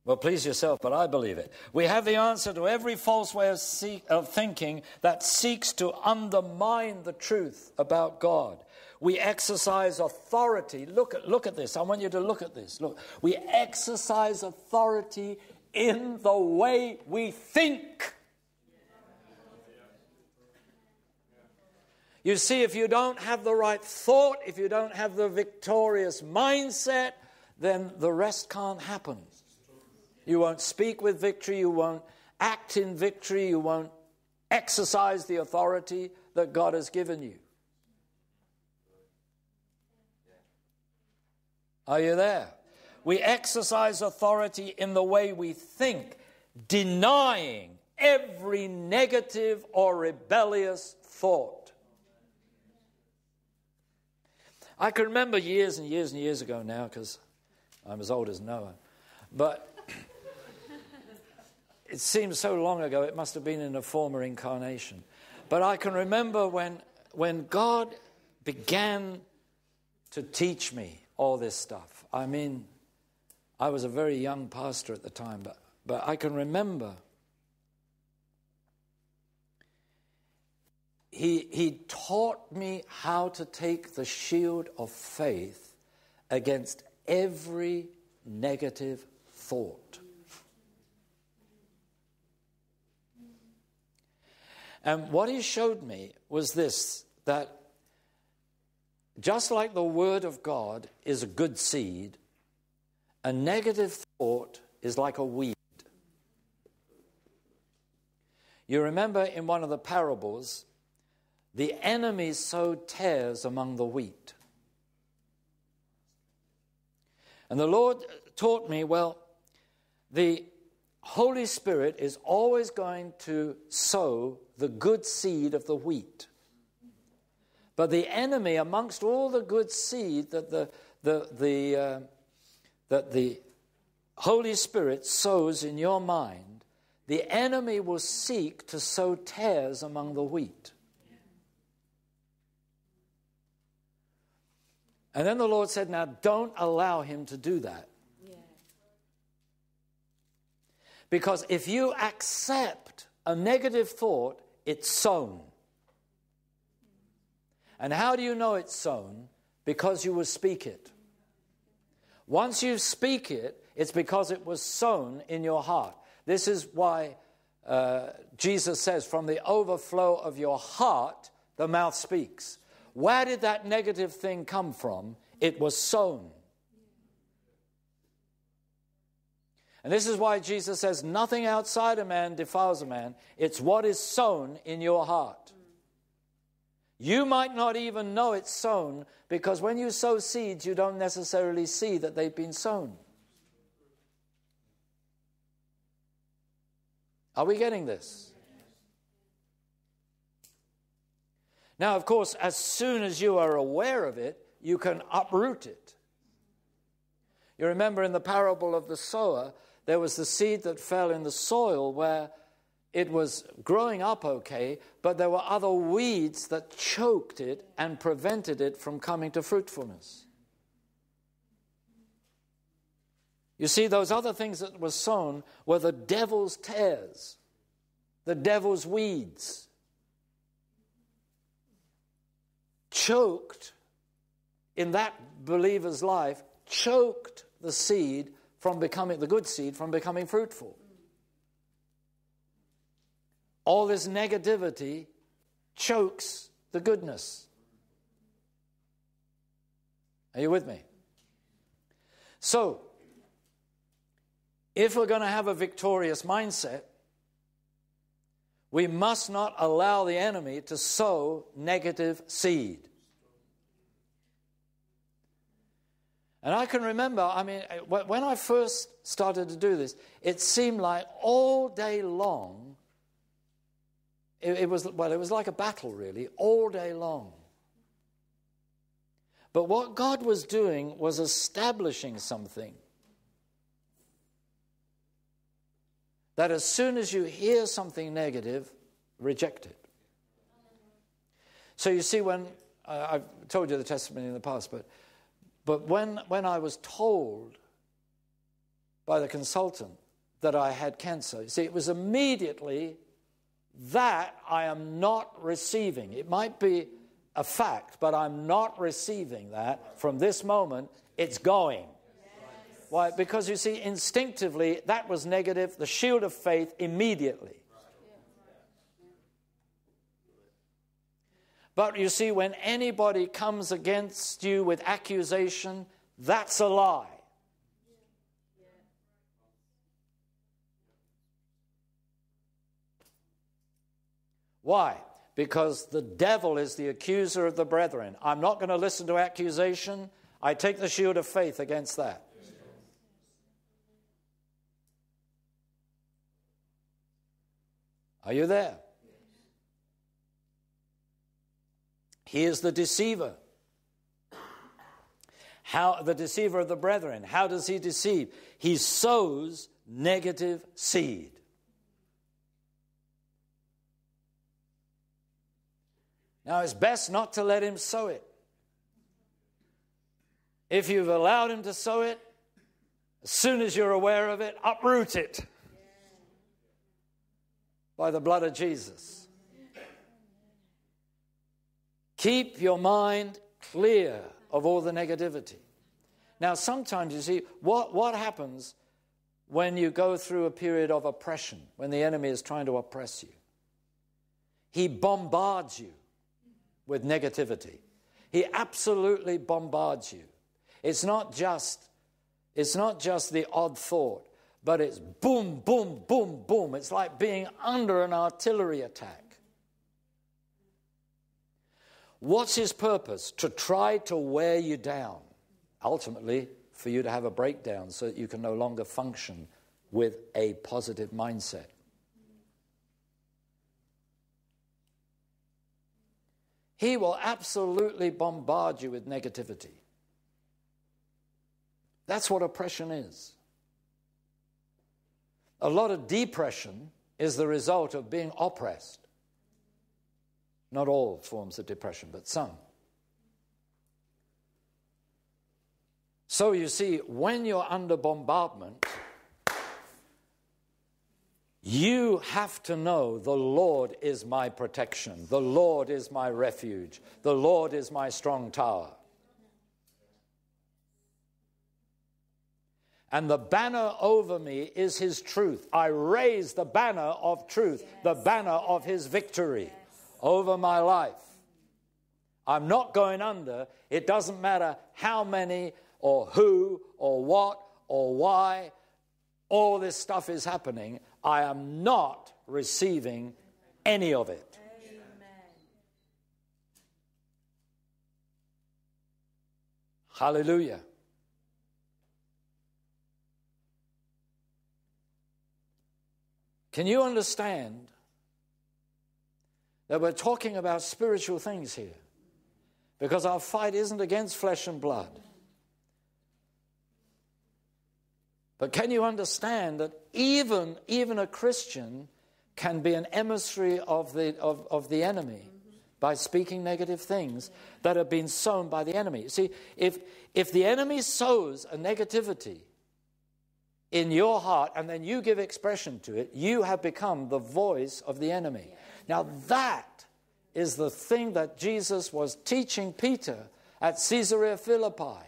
Well, please yourself, but I believe it. We have the answer to every false way of, of thinking that seeks to undermine the truth about God. We exercise authority. Look at, look at this. I want you to look at this. Look, we exercise authority in the way we think. You see, if you don't have the right thought, if you don't have the victorious mindset, then the rest can't happen. You won't speak with victory, you won't act in victory, you won't exercise the authority that God has given you. Are you there? We exercise authority in the way we think, denying every negative or rebellious thought. I can remember years and years and years ago now because I'm as old as Noah. But it seems so long ago, it must have been in a former incarnation. But I can remember when, when God began to teach me all this stuff. I mean, I was a very young pastor at the time, but, but I can remember he, he taught me how to take the shield of faith against every negative thought. And what he showed me was this that just like the Word of God is a good seed, a negative thought is like a weed. You remember in one of the parables, the enemy sowed tares among the wheat. And the Lord taught me, well, the Holy Spirit is always going to sow the good seed of the wheat. But the enemy, amongst all the good seed that the, the, the, uh, that the Holy Spirit sows in your mind, the enemy will seek to sow tares among the wheat. And then the Lord said, Now don't allow him to do that. Because if you accept a negative thought, it's sown. And how do you know it's sown? Because you will speak it. Once you speak it, it's because it was sown in your heart. This is why uh, Jesus says, from the overflow of your heart, the mouth speaks. Where did that negative thing come from? It was sown. And this is why Jesus says, nothing outside a man defiles a man. It's what is sown in your heart. You might not even know it's sown because when you sow seeds, you don't necessarily see that they've been sown. Are we getting this? Now, of course, as soon as you are aware of it, you can uproot it. You remember in the parable of the sower, there was the seed that fell in the soil where it was growing up okay, but there were other weeds that choked it and prevented it from coming to fruitfulness. You see, those other things that were sown were the devil's tares, the devil's weeds. Choked in that believer's life, choked the seed from becoming, the good seed, from becoming fruitful. All this negativity chokes the goodness. Are you with me? So, if we're going to have a victorious mindset, we must not allow the enemy to sow negative seed. And I can remember, I mean, when I first started to do this, it seemed like all day long, it, it, was, well, it was like a battle, really, all day long. But what God was doing was establishing something. That as soon as you hear something negative, reject it. So you see, when uh, I've told you the testimony in the past, but but when, when I was told by the consultant that I had cancer, you see, it was immediately that I am not receiving. It might be a fact, but I'm not receiving that. From this moment, it's going. Why? Because you see, instinctively, that was negative. The shield of faith immediately. But you see, when anybody comes against you with accusation, that's a lie. Why? Because the devil is the accuser of the brethren. I'm not going to listen to accusation. I take the shield of faith against that. Are you there? He is the deceiver. How the deceiver of the brethren. How does he deceive? He sows negative seed. Now it's best not to let him sow it. If you've allowed him to sow it, as soon as you're aware of it, uproot it by the blood of Jesus. Keep your mind clear of all the negativity. Now, sometimes you see, what, what happens when you go through a period of oppression, when the enemy is trying to oppress you? He bombards you with negativity. He absolutely bombards you. It's not just, it's not just the odd thought, but it's boom, boom, boom, boom. It's like being under an artillery attack. What's his purpose? To try to wear you down. Ultimately, for you to have a breakdown so that you can no longer function with a positive mindset. He will absolutely bombard you with negativity. That's what oppression is. A lot of depression is the result of being oppressed. Not all forms of depression, but some. So you see, when you're under bombardment, you have to know the Lord is my protection, the Lord is my refuge, the Lord is my strong tower. And the banner over me is his truth. I raise the banner of truth, the banner of his victory. Over my life. I'm not going under. It doesn't matter how many or who or what or why all this stuff is happening. I am not receiving any of it. Hallelujah. Can you understand that we're talking about spiritual things here? Because our fight isn't against flesh and blood. But can you understand that even, even a Christian can be an emissary of the, of, of the enemy by speaking negative things that have been sown by the enemy? See, if, if the enemy sows a negativity in your heart and then you give expression to it, you have become the voice of the enemy. Now, that is the thing that Jesus was teaching Peter at Caesarea Philippi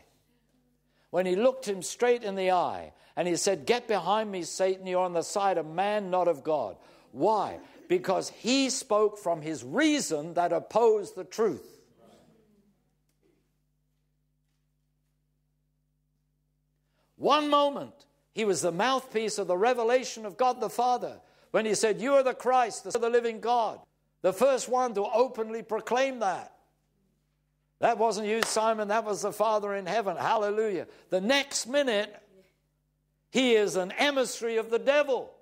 when he looked him straight in the eye and he said, Get behind me, Satan, you're on the side of man, not of God. Why? Because he spoke from his reason that opposed the truth. One moment, he was the mouthpiece of the revelation of God the Father when he said, You are the Christ, the living God. The first one to openly proclaim that. That wasn't you, Simon, that was the Father in heaven. Hallelujah. The next minute, he is an emissary of the devil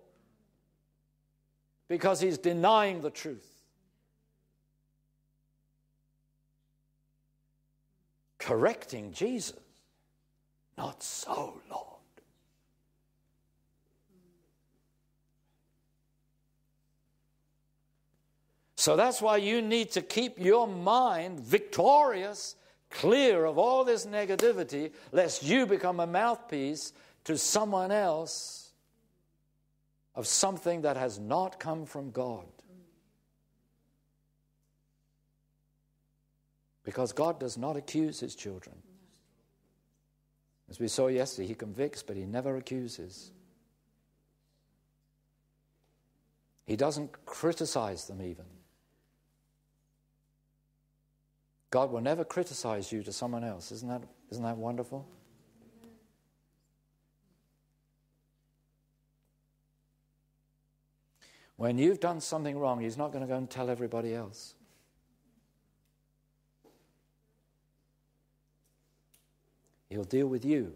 because he's denying the truth. Correcting Jesus. Not so, Lord. So that's why you need to keep your mind victorious, clear of all this negativity, lest you become a mouthpiece to someone else of something that has not come from God. Because God does not accuse his children. As we saw yesterday, he convicts, but he never accuses. He doesn't criticize them even. God will never criticize you to someone else. Isn't that, isn't that wonderful? When you've done something wrong, He's not going to go and tell everybody else. He'll deal with you.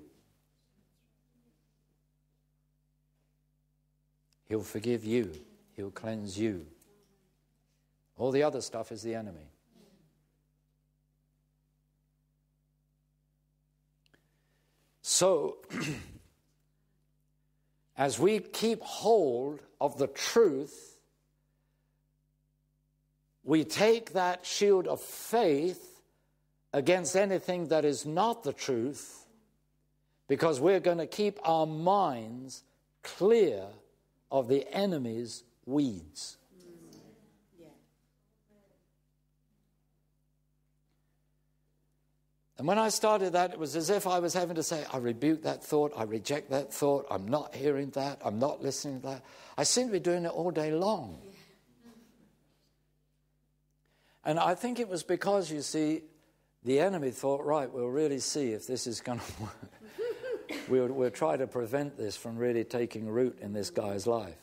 He'll forgive you. He'll cleanse you. All the other stuff is the enemy. So, as we keep hold of the truth, we take that shield of faith against anything that is not the truth because we're going to keep our minds clear of the enemy's weeds. And when I started that, it was as if I was having to say, I rebuke that thought, I reject that thought, I'm not hearing that, I'm not listening to that. I seem to be doing it all day long. And I think it was because, you see, the enemy thought, right, we'll really see if this is going to work. we'll, we'll try to prevent this from really taking root in this guy's life.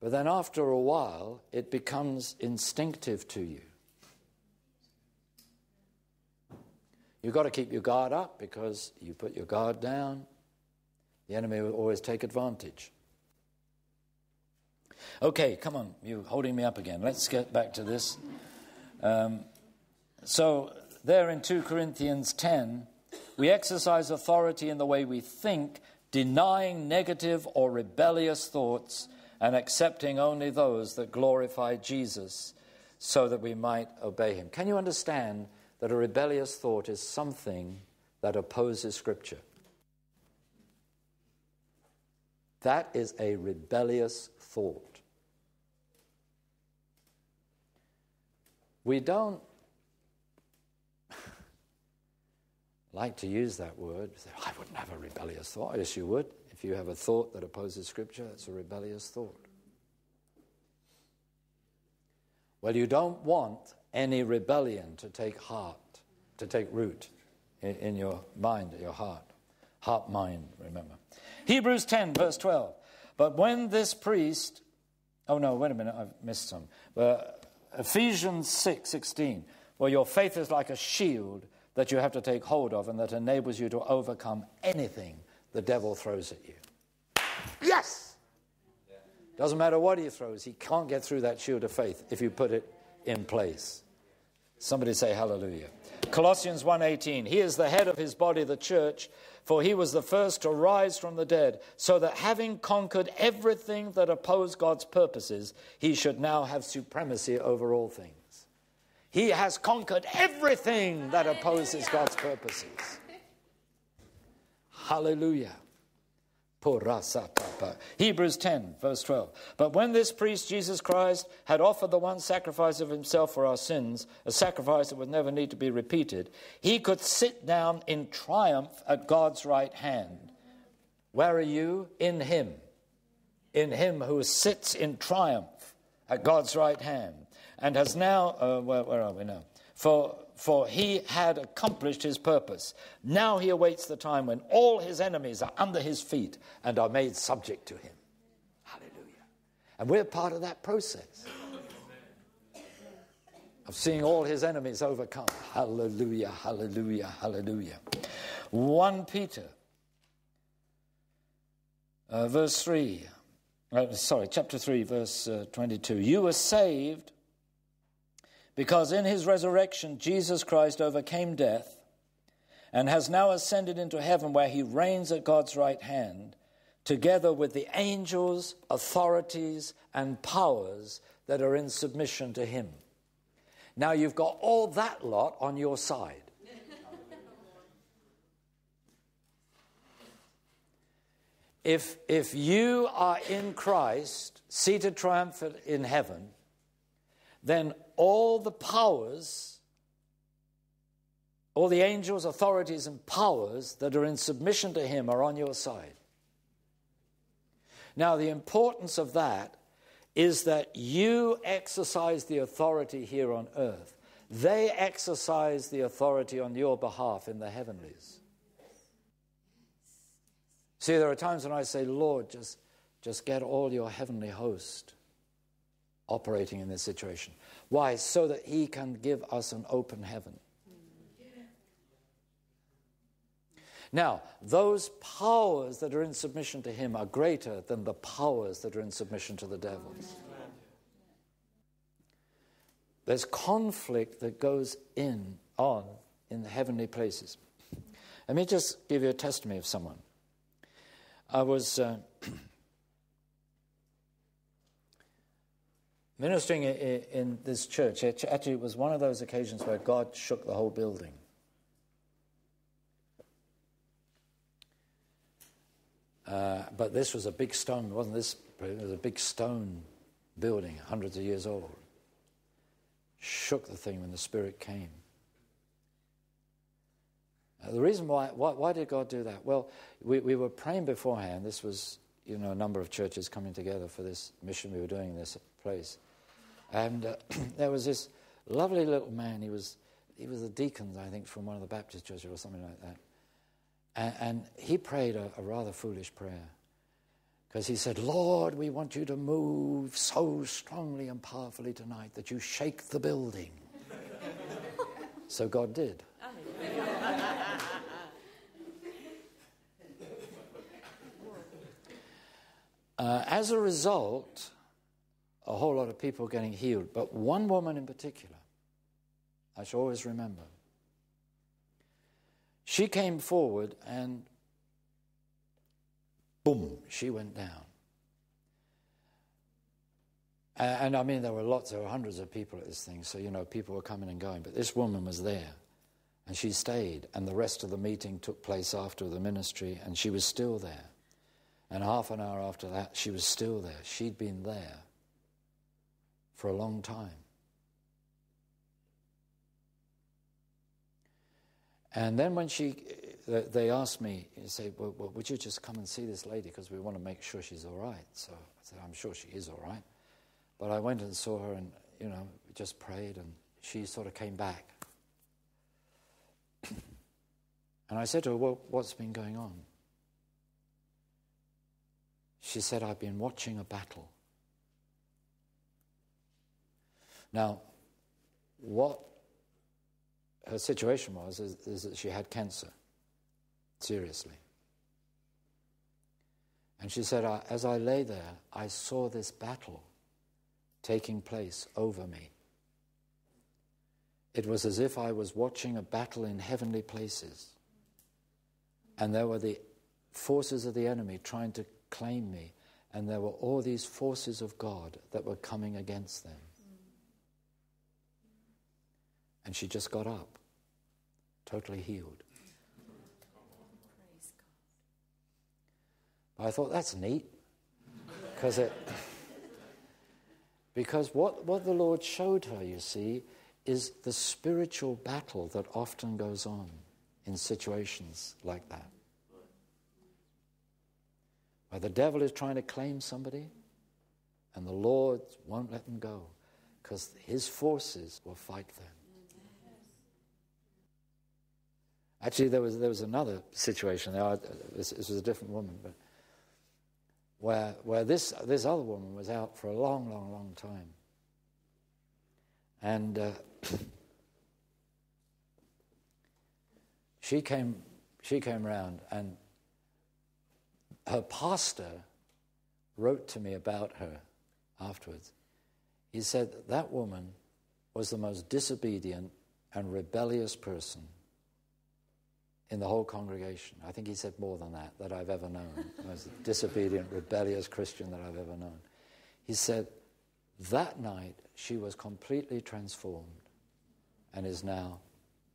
But then after a while, it becomes instinctive to you. You've got to keep your guard up because you put your guard down, the enemy will always take advantage. Okay, come on, you're holding me up again. Let's get back to this. Um, so, there in 2 Corinthians 10, we exercise authority in the way we think, denying negative or rebellious thoughts and accepting only those that glorify Jesus so that we might obey him. Can you understand that a rebellious thought is something that opposes Scripture? That is a rebellious thought. We don't like to use that word. Oh, I wouldn't have a rebellious thought. Yes, you would. If you have a thought that opposes Scripture, it's a rebellious thought. Well, you don't want any rebellion to take heart, to take root in, in your mind, your heart. Heart, mind, remember. Hebrews 10, verse 12. But when this priest, oh no, wait a minute, I've missed some. But Ephesians 6, 16. Well, your faith is like a shield that you have to take hold of and that enables you to overcome anything the devil throws at you. Yes! Doesn't matter what he throws, he can't get through that shield of faith if you put it in place. Somebody say hallelujah. Colossians 1:18 He is the head of his body the church for he was the first to rise from the dead so that having conquered everything that opposed God's purposes he should now have supremacy over all things. He has conquered everything that opposes God's purposes. Hallelujah. Hebrews 10, verse 12. But when this priest, Jesus Christ, had offered the one sacrifice of himself for our sins, a sacrifice that would never need to be repeated, he could sit down in triumph at God's right hand. Where are you? In him. In him who sits in triumph at God's right hand and has now, uh, where, where are we now? For, for he had accomplished his purpose. Now he awaits the time when all his enemies are under his feet and are made subject to him. Hallelujah. And we're part of that process of seeing all his enemies overcome. Hallelujah, hallelujah, hallelujah. 1 Peter, uh, verse 3. Uh, sorry, chapter 3, verse uh, 22. You were saved because in his resurrection, Jesus Christ overcame death and has now ascended into heaven where he reigns at God's right hand, together with the angels, authorities, and powers that are in submission to him. Now you've got all that lot on your side. if, if you are in Christ, seated triumphant in heaven, then all the powers, all the angels, authorities, and powers that are in submission to him are on your side. Now, the importance of that is that you exercise the authority here on earth. They exercise the authority on your behalf in the heavenlies. See, there are times when I say, Lord, just, just get all your heavenly host operating in this situation. Why? So that He can give us an open heaven. Now, those powers that are in submission to Him are greater than the powers that are in submission to the devils. There's conflict that goes in on in the heavenly places. Let me just give you a testimony of someone. I was uh, Ministering in this church, actually, it was one of those occasions where God shook the whole building. Uh, but this was a big stone, wasn't this? It was a big stone building, hundreds of years old. Shook the thing when the Spirit came. Uh, the reason why, why, why, did God do that? Well, we, we were praying beforehand. This was, you know, a number of churches coming together for this mission we were doing in this place. And uh, there was this lovely little man. He was, he was a deacon, I think, from one of the Baptist churches or something like that. And, and he prayed a, a rather foolish prayer because he said, Lord, we want you to move so strongly and powerfully tonight that you shake the building. so God did. Uh, as a result, a whole lot of people getting healed, but one woman in particular, I shall always remember. She came forward and boom, she went down. And, and I mean, there were lots, there were hundreds of people at this thing, so, you know, people were coming and going, but this woman was there. And she stayed, and the rest of the meeting took place after the ministry, and she was still there. And half an hour after that, she was still there. She'd been there for a long time. And then when she, they asked me, they say, well, well, would you just come and see this lady because we want to make sure she's all right. So I said, I'm sure she is all right. But I went and saw her and, you know, just prayed and she sort of came back. And I said to her, Well, what's been going on? She said, I've been watching a battle. Now, what her situation was is, is that she had cancer, seriously. And she said, As I lay there, I saw this battle taking place over me. It was as if I was watching a battle in heavenly places. And there were the forces of the enemy trying to claim me, and there were all these forces of God that were coming against them. And she just got up, totally healed. I thought that's neat because it because what, what the Lord showed her, you see, is the spiritual battle that often goes on in situations like that. Where the devil is trying to claim somebody and the Lord won't let them go because his forces will fight them. Actually, there was, there was another situation. This, this was a different woman, but where, where this, this other woman was out for a long, long, long time. And uh, she came she came round and her pastor wrote to me about her afterwards. He said that woman was the most disobedient and rebellious person in the whole congregation. I think he said more than that, that I've ever known. the most disobedient, rebellious Christian that I've ever known. He said that night she was completely transformed and is now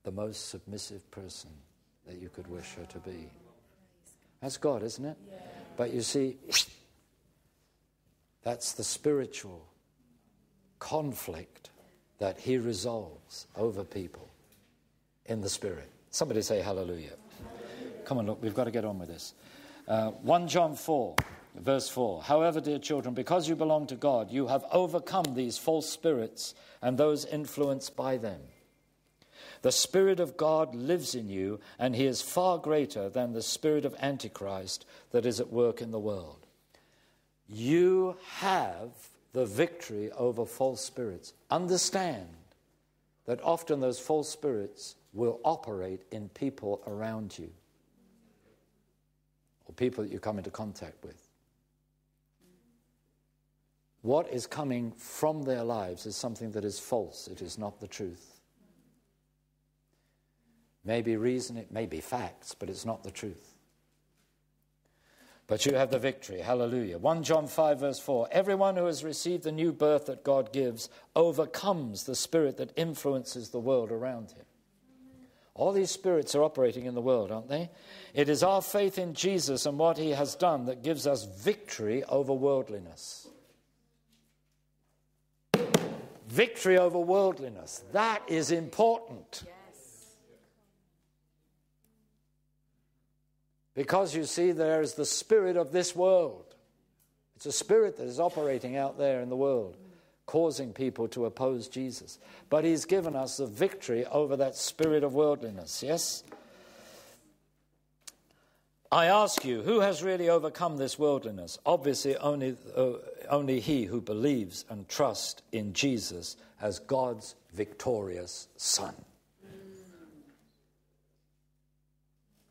the most submissive person that you could wish her to be. That's God, isn't it? Yeah. But you see, that's the spiritual conflict that He resolves over people in the Spirit. Somebody say hallelujah. Come on, look, we've got to get on with this. Uh, 1 John 4, verse 4. However, dear children, because you belong to God, you have overcome these false spirits and those influenced by them. The Spirit of God lives in you, and He is far greater than the spirit of Antichrist that is at work in the world. You have the victory over false spirits. Understand that often those false spirits will operate in people around you or people that you come into contact with. What is coming from their lives is something that is false, it is not the truth. Maybe reason, it may be facts, but it's not the truth. But you have the victory. Hallelujah. 1 John 5, verse 4 Everyone who has received the new birth that God gives overcomes the spirit that influences the world around him. All these spirits are operating in the world, aren't they? It is our faith in Jesus and what he has done that gives us victory over worldliness. Victory over worldliness. That is important. Because you see, there is the spirit of this world. It's a spirit that is operating out there in the world, causing people to oppose Jesus. But He's given us the victory over that spirit of worldliness, yes? I ask you, who has really overcome this worldliness? Obviously, only, uh, only he who believes and trusts in Jesus as God's victorious Son.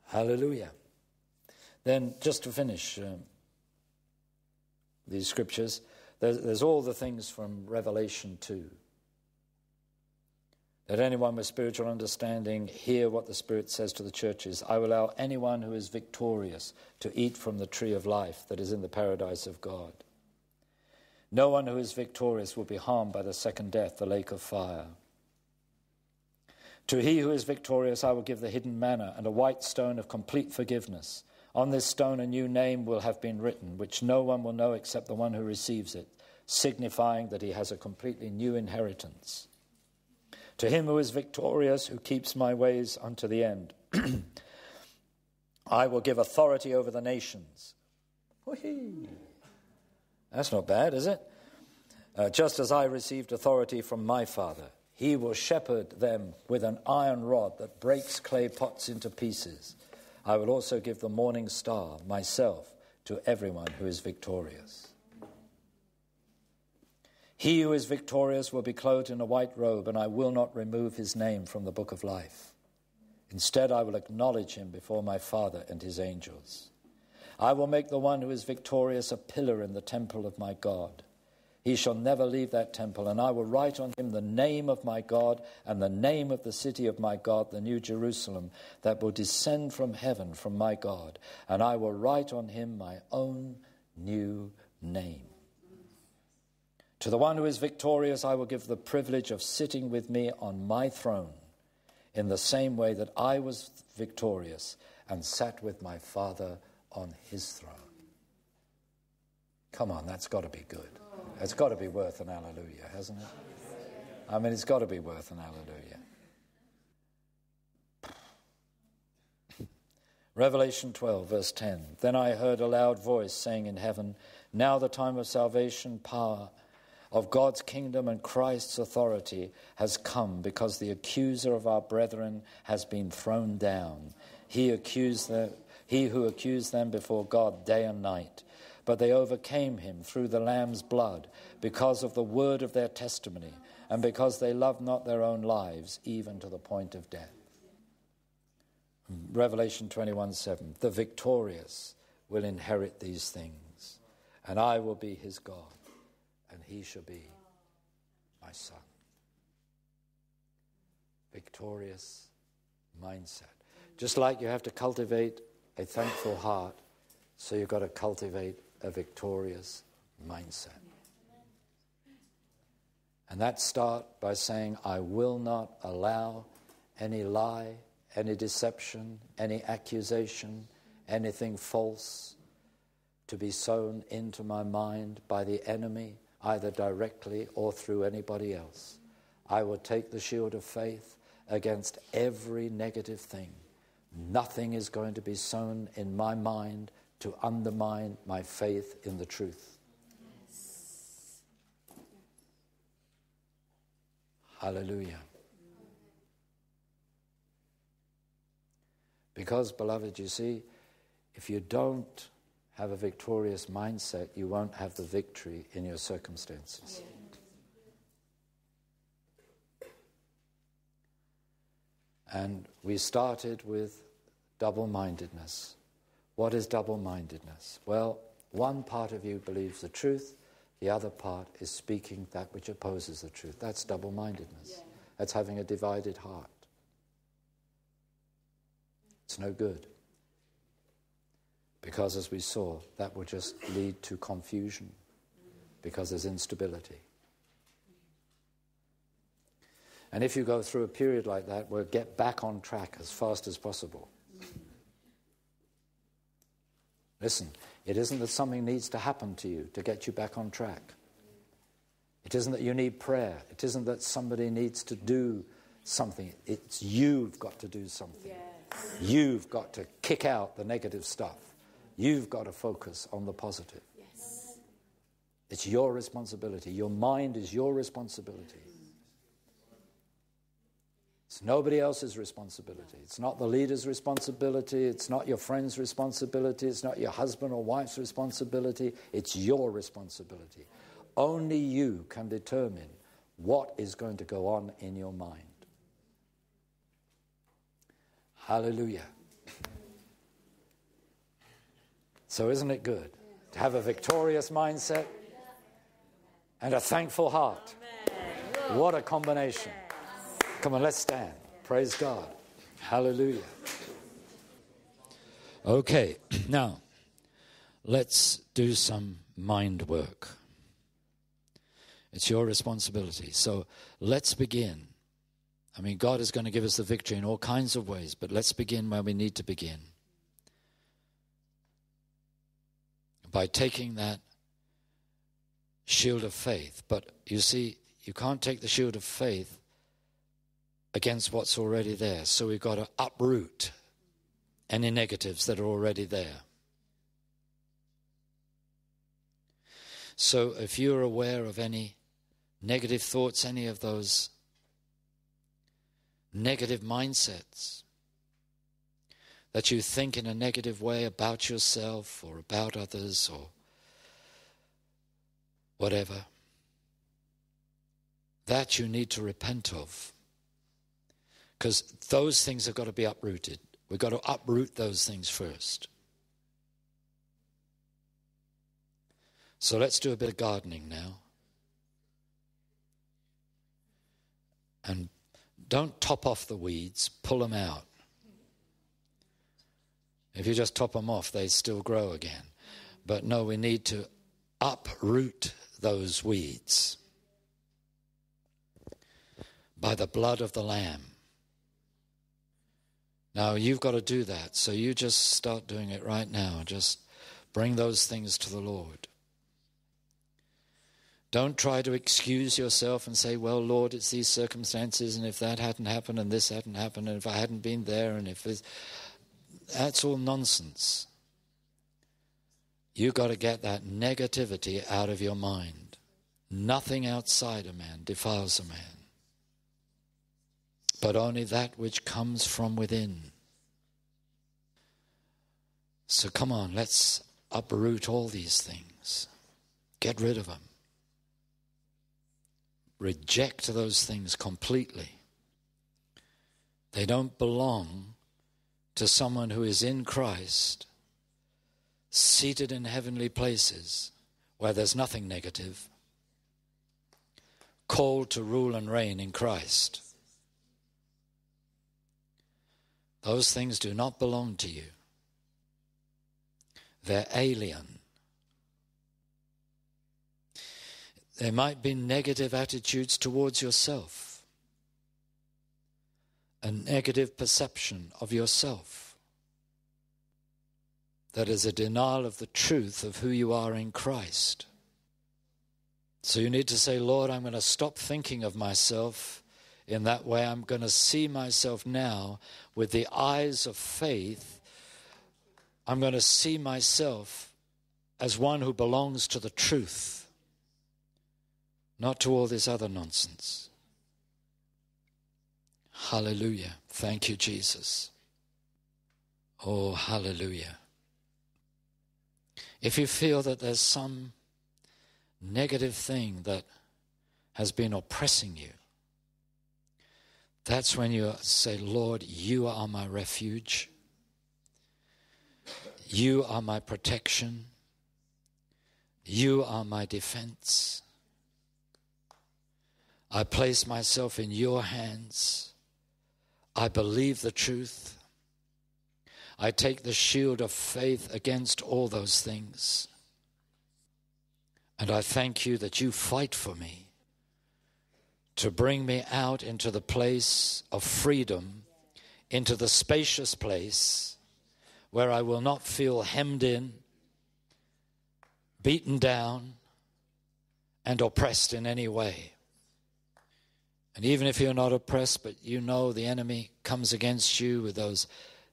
Hallelujah. Then, just to finish, um, these scriptures. There's, there's all the things from Revelation 2. Let anyone with spiritual understanding hear what the Spirit says to the churches. I will allow anyone who is victorious to eat from the tree of life that is in the paradise of God. No one who is victorious will be harmed by the second death, the lake of fire. To he who is victorious, I will give the hidden manna and a white stone of complete forgiveness. On this stone, a new name will have been written, which no one will know except the one who receives it, signifying that he has a completely new inheritance. To him who is victorious, who keeps my ways unto the end, I will give authority over the nations. Whee! That's not bad, is it? Uh, just as I received authority from my Father, he will shepherd them with an iron rod that breaks clay pots into pieces. I will also give the morning star, myself, to everyone who is victorious. He who is victorious will be clothed in a white robe, and I will not remove his name from the book of life. Instead, I will acknowledge him before my Father and his angels. I will make the one who is victorious a pillar in the temple of my God. He shall never leave that temple, and I will write on him the name of my God and the name of the city of my God, the New Jerusalem, that will descend from heaven from my God, and I will write on him my own new name. To the one who is victorious, I will give the privilege of sitting with me on my throne in the same way that I was victorious and sat with my Father on his throne. Come on, that's got to be good. It's got to be worth an hallelujah, hasn't it? I mean, it's got to be worth an hallelujah. Revelation 12, verse 10. Then I heard a loud voice saying in heaven, Now the time of salvation, power, of God's kingdom and Christ's authority has come because the accuser of our brethren has been thrown down. He, accused them, he who accused them before God day and night. But they overcame him through the Lamb's blood because of the word of their testimony and because they loved not their own lives even to the point of death. Revelation 21 7. The victorious will inherit these things, and I will be his God and he shall be my son. Victorious mindset. Just like you have to cultivate a thankful heart, so you've got to cultivate a victorious mindset. And that start by saying, I will not allow any lie, any deception, any accusation, anything false to be sown into my mind by the enemy either directly or through anybody else. I will take the shield of faith against every negative thing. Nothing is going to be sown in my mind to undermine my faith in the truth. Hallelujah. Because, beloved, you see, if you don't have a victorious mindset, you won't have the victory in your circumstances. And we started with double mindedness. What is double mindedness? Well, one part of you believes the truth, the other part is speaking that which opposes the truth. That's double mindedness. That's having a divided heart. It's no good. Because, as we saw, that will just lead to confusion because there's instability. And if you go through a period like that, we'll get back on track as fast as possible. Listen, it isn't that something needs to happen to you to get you back on track. It isn't that you need prayer. It isn't that somebody needs to do something. It's you've got to do something. Yes. You've got to kick out the negative stuff. You've got to focus on the positive. Yes. It's your responsibility. Your mind is your responsibility. It's nobody else's responsibility. It's not the leader's responsibility. It's not your friend's responsibility. It's not your husband or wife's responsibility. It's your responsibility. Only you can determine what is going to go on in your mind. Hallelujah. So, isn't it good? to have a victorious mindset and a thankful heart. What a combination. Come on, let's stand. Praise God. Hallelujah. Okay, now let's do some mind work. It's your responsibility. So let's begin. I mean, God is going to give us the victory in all kinds of ways, but let's begin where we need to begin. By taking that shield of faith. But you see, you can't take the shield of faith against what's already there. So we've got to uproot any negatives that are already there. So if you're aware of any negative thoughts, any of those negative mindsets, that you think in a negative way about yourself or about others or whatever, that you need to repent of. Because those things have got to be uprooted. We've got to uproot those things first. So let's do a bit of gardening now. And don't top off the weeds, pull them out. If you just top them off, they still grow again. But no, we need to uproot those weeds by the blood of the Lamb. Now, you've got to do that. So you just start doing it right now. Just bring those things to the Lord. Don't try to excuse yourself and say, well, Lord, it's these circumstances, and if that hadn't happened, and this hadn't happened, and if I hadn't been there, and if this. That's all nonsense. You've got to get that negativity out of your mind. Nothing outside a man defiles a man but only that which comes from within. So come on, let's uproot all these things, get rid of them, reject those things completely. They don't belong to someone who is in Christ, seated in heavenly places where there's nothing negative, called to rule and reign in Christ. Those things do not belong to you. They're alien. There might be negative attitudes towards yourself, a negative perception of yourself. That is a denial of the truth of who you are in Christ. So you need to say, Lord, I'm going to stop thinking of myself in that way, I'm going to see myself now with the eyes of faith. I'm going to see myself as one who belongs to the truth, not to all this other nonsense. Hallelujah. Thank you, Jesus. Oh, hallelujah. If you feel that there's some negative thing that has been oppressing you, that's when you say, Lord, you are my refuge. You are my protection. You are my defense. I place myself in your hands. I believe the truth. I take the shield of faith against all those things. And I thank you that you fight for me to bring me out into the place of freedom, into the spacious place where I will not feel hemmed in, beaten down, and oppressed in any way. And even if you're not oppressed, but you know the enemy comes against you with those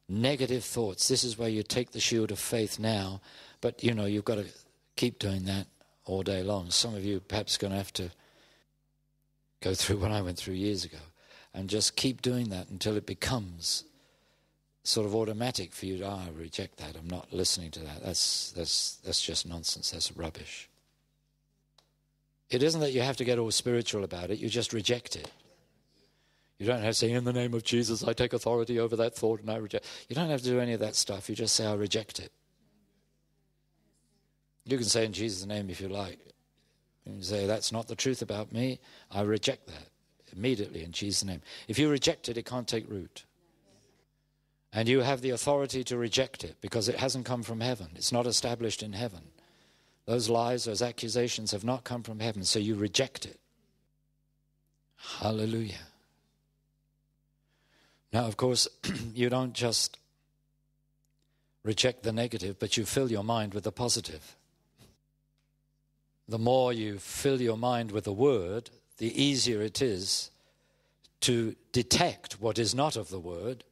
negative thoughts, this is where you take the shield of faith now. But you know, you've got to keep doing that all day long. Some of you perhaps going to have to go through what I went through years ago. And just keep doing that until it becomes sort of automatic for you to, ah, I reject that. I'm not listening to that. That's, that's, that's just nonsense. That's rubbish. It isn't that you have to get all spiritual about it, you just reject it. You don't have to say, In the name of Jesus, I take authority over that thought and I reject. You don't have to do any of that stuff. You just say, I reject it. You can say in Jesus' name if you like. Can say, That's not the truth about me. I reject that immediately in Jesus' name. If you reject it, it can't take root. And you have the authority to reject it because it hasn't come from heaven. It's not established in heaven. Those lies, those accusations have not come from heaven, so you reject it. Hallelujah. Now, of course, you don't just reject the negative, but you fill your mind with the positive. The more you fill your mind with the word, the easier it is to detect what is not of the word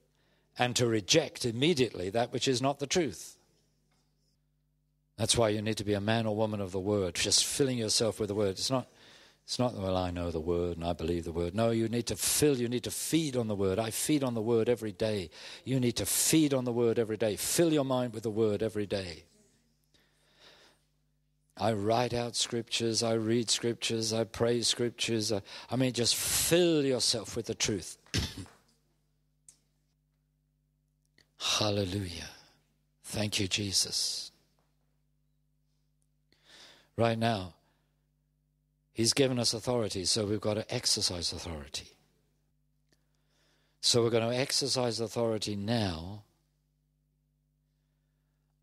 and to reject immediately that which is not the truth. That's why you need to be a man or woman of the word, just filling yourself with the word. It's not, it's not, well, I know the word and I believe the word. No, you need to fill, you need to feed on the word. I feed on the word every day. You need to feed on the word every day. Fill your mind with the word every day. I write out scriptures, I read scriptures, I pray scriptures. I, I mean, just fill yourself with the truth. Hallelujah. Thank you, Jesus. Right now, He's given us authority, so we've got to exercise authority. So we're going to exercise authority now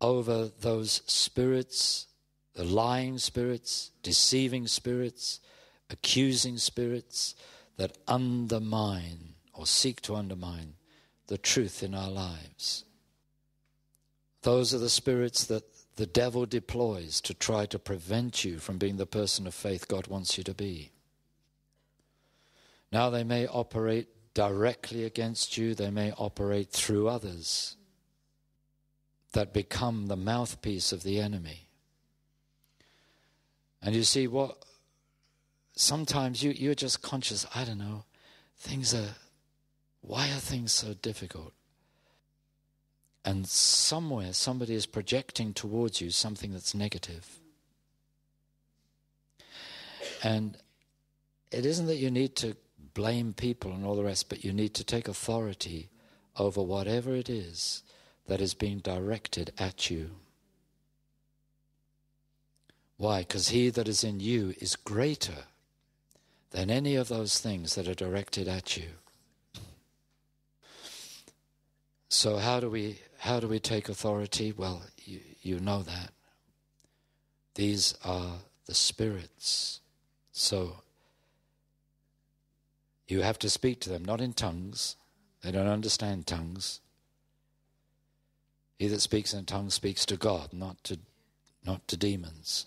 over those spirits, the lying spirits, deceiving spirits, accusing spirits that undermine or seek to undermine the truth in our lives. Those are the spirits that the devil deploys to try to prevent you from being the person of faith God wants you to be. Now, they may operate directly against you, they may operate through others that become the mouthpiece of the enemy. And you see, what sometimes you, you're just conscious, I don't know, things are why are things so difficult? And somewhere somebody is projecting towards you something that's negative. And it isn't that you need to blame people and all the rest, but you need to take authority over whatever it is that is being directed at you. Why? Because he that is in you is greater than any of those things that are directed at you. So how do we how do we take authority? Well, you, you know that. These are the spirits. So you have to speak to them, not in tongues. They don't understand tongues. He that speaks in tongues speaks to God, not to, not to demons.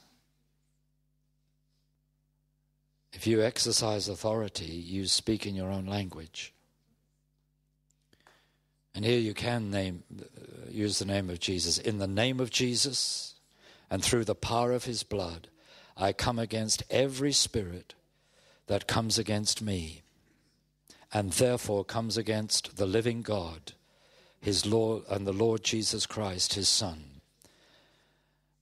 If you exercise authority, you speak in your own language. And here you can name, uh, use the name of Jesus. In the name of Jesus and through the power of his blood, I come against every spirit that comes against me and therefore comes against the living God, his Lord and the Lord Jesus Christ, his Son.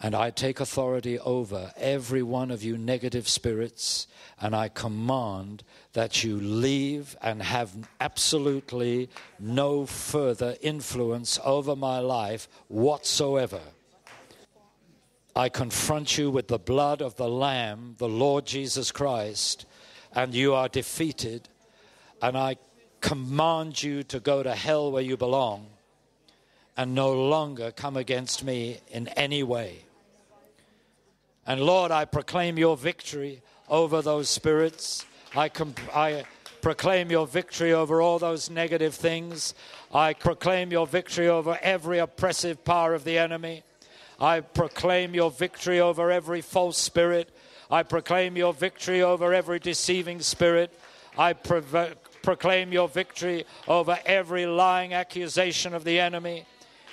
And I take authority over every one of you negative spirits, and I command that you leave and have absolutely no further influence over my life whatsoever. I confront you with the blood of the Lamb, the Lord Jesus Christ, and you are defeated. And I command you to go to hell where you belong and no longer come against me in any way. And Lord, I proclaim your victory over those spirits. I, I proclaim your victory over all those negative things. I proclaim your victory over every oppressive power of the enemy. I proclaim your victory over every false spirit. I proclaim your victory over every deceiving spirit. I pro- proclaim your victory over every lying accusation of the enemy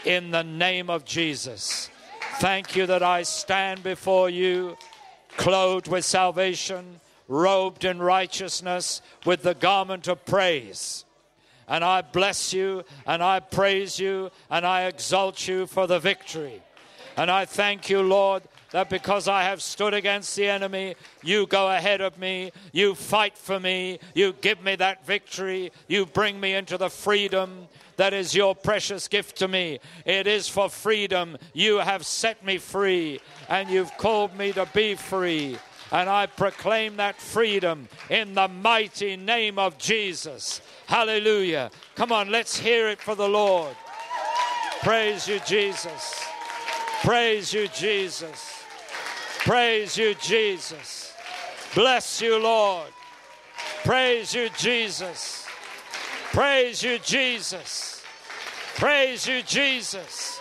in the name of Jesus. Thank you that I stand before you clothed with salvation, robed in righteousness, with the garment of praise. And I bless you, and I praise you, and I exalt you for the victory. And I thank you, Lord, that because I have stood against the enemy, you go ahead of me, you fight for me, you give me that victory, you bring me into the freedom that is your precious gift to me. It is for freedom. You have set me free, and you've called me to be free. And I proclaim that freedom in the mighty name of Jesus. Hallelujah. Come on, let's hear it for the Lord. Praise you, Jesus. Praise you, Jesus. Praise you, Jesus. Bless you, Lord. Praise you, Jesus. Praise you, Jesus. Praise you, Jesus.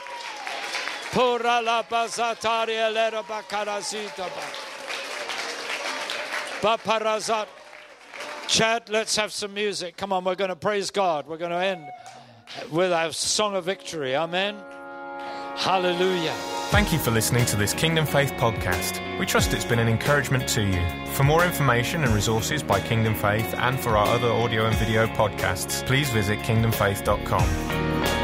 Chad, let's have some music. Come on, we're going to praise God. We're going to end with our song of victory. Amen. Hallelujah. Thank you for listening to this Kingdom Faith podcast. We trust it's been an encouragement to you. For more information and resources by Kingdom Faith and for our other audio and video podcasts, please visit kingdomfaith.com.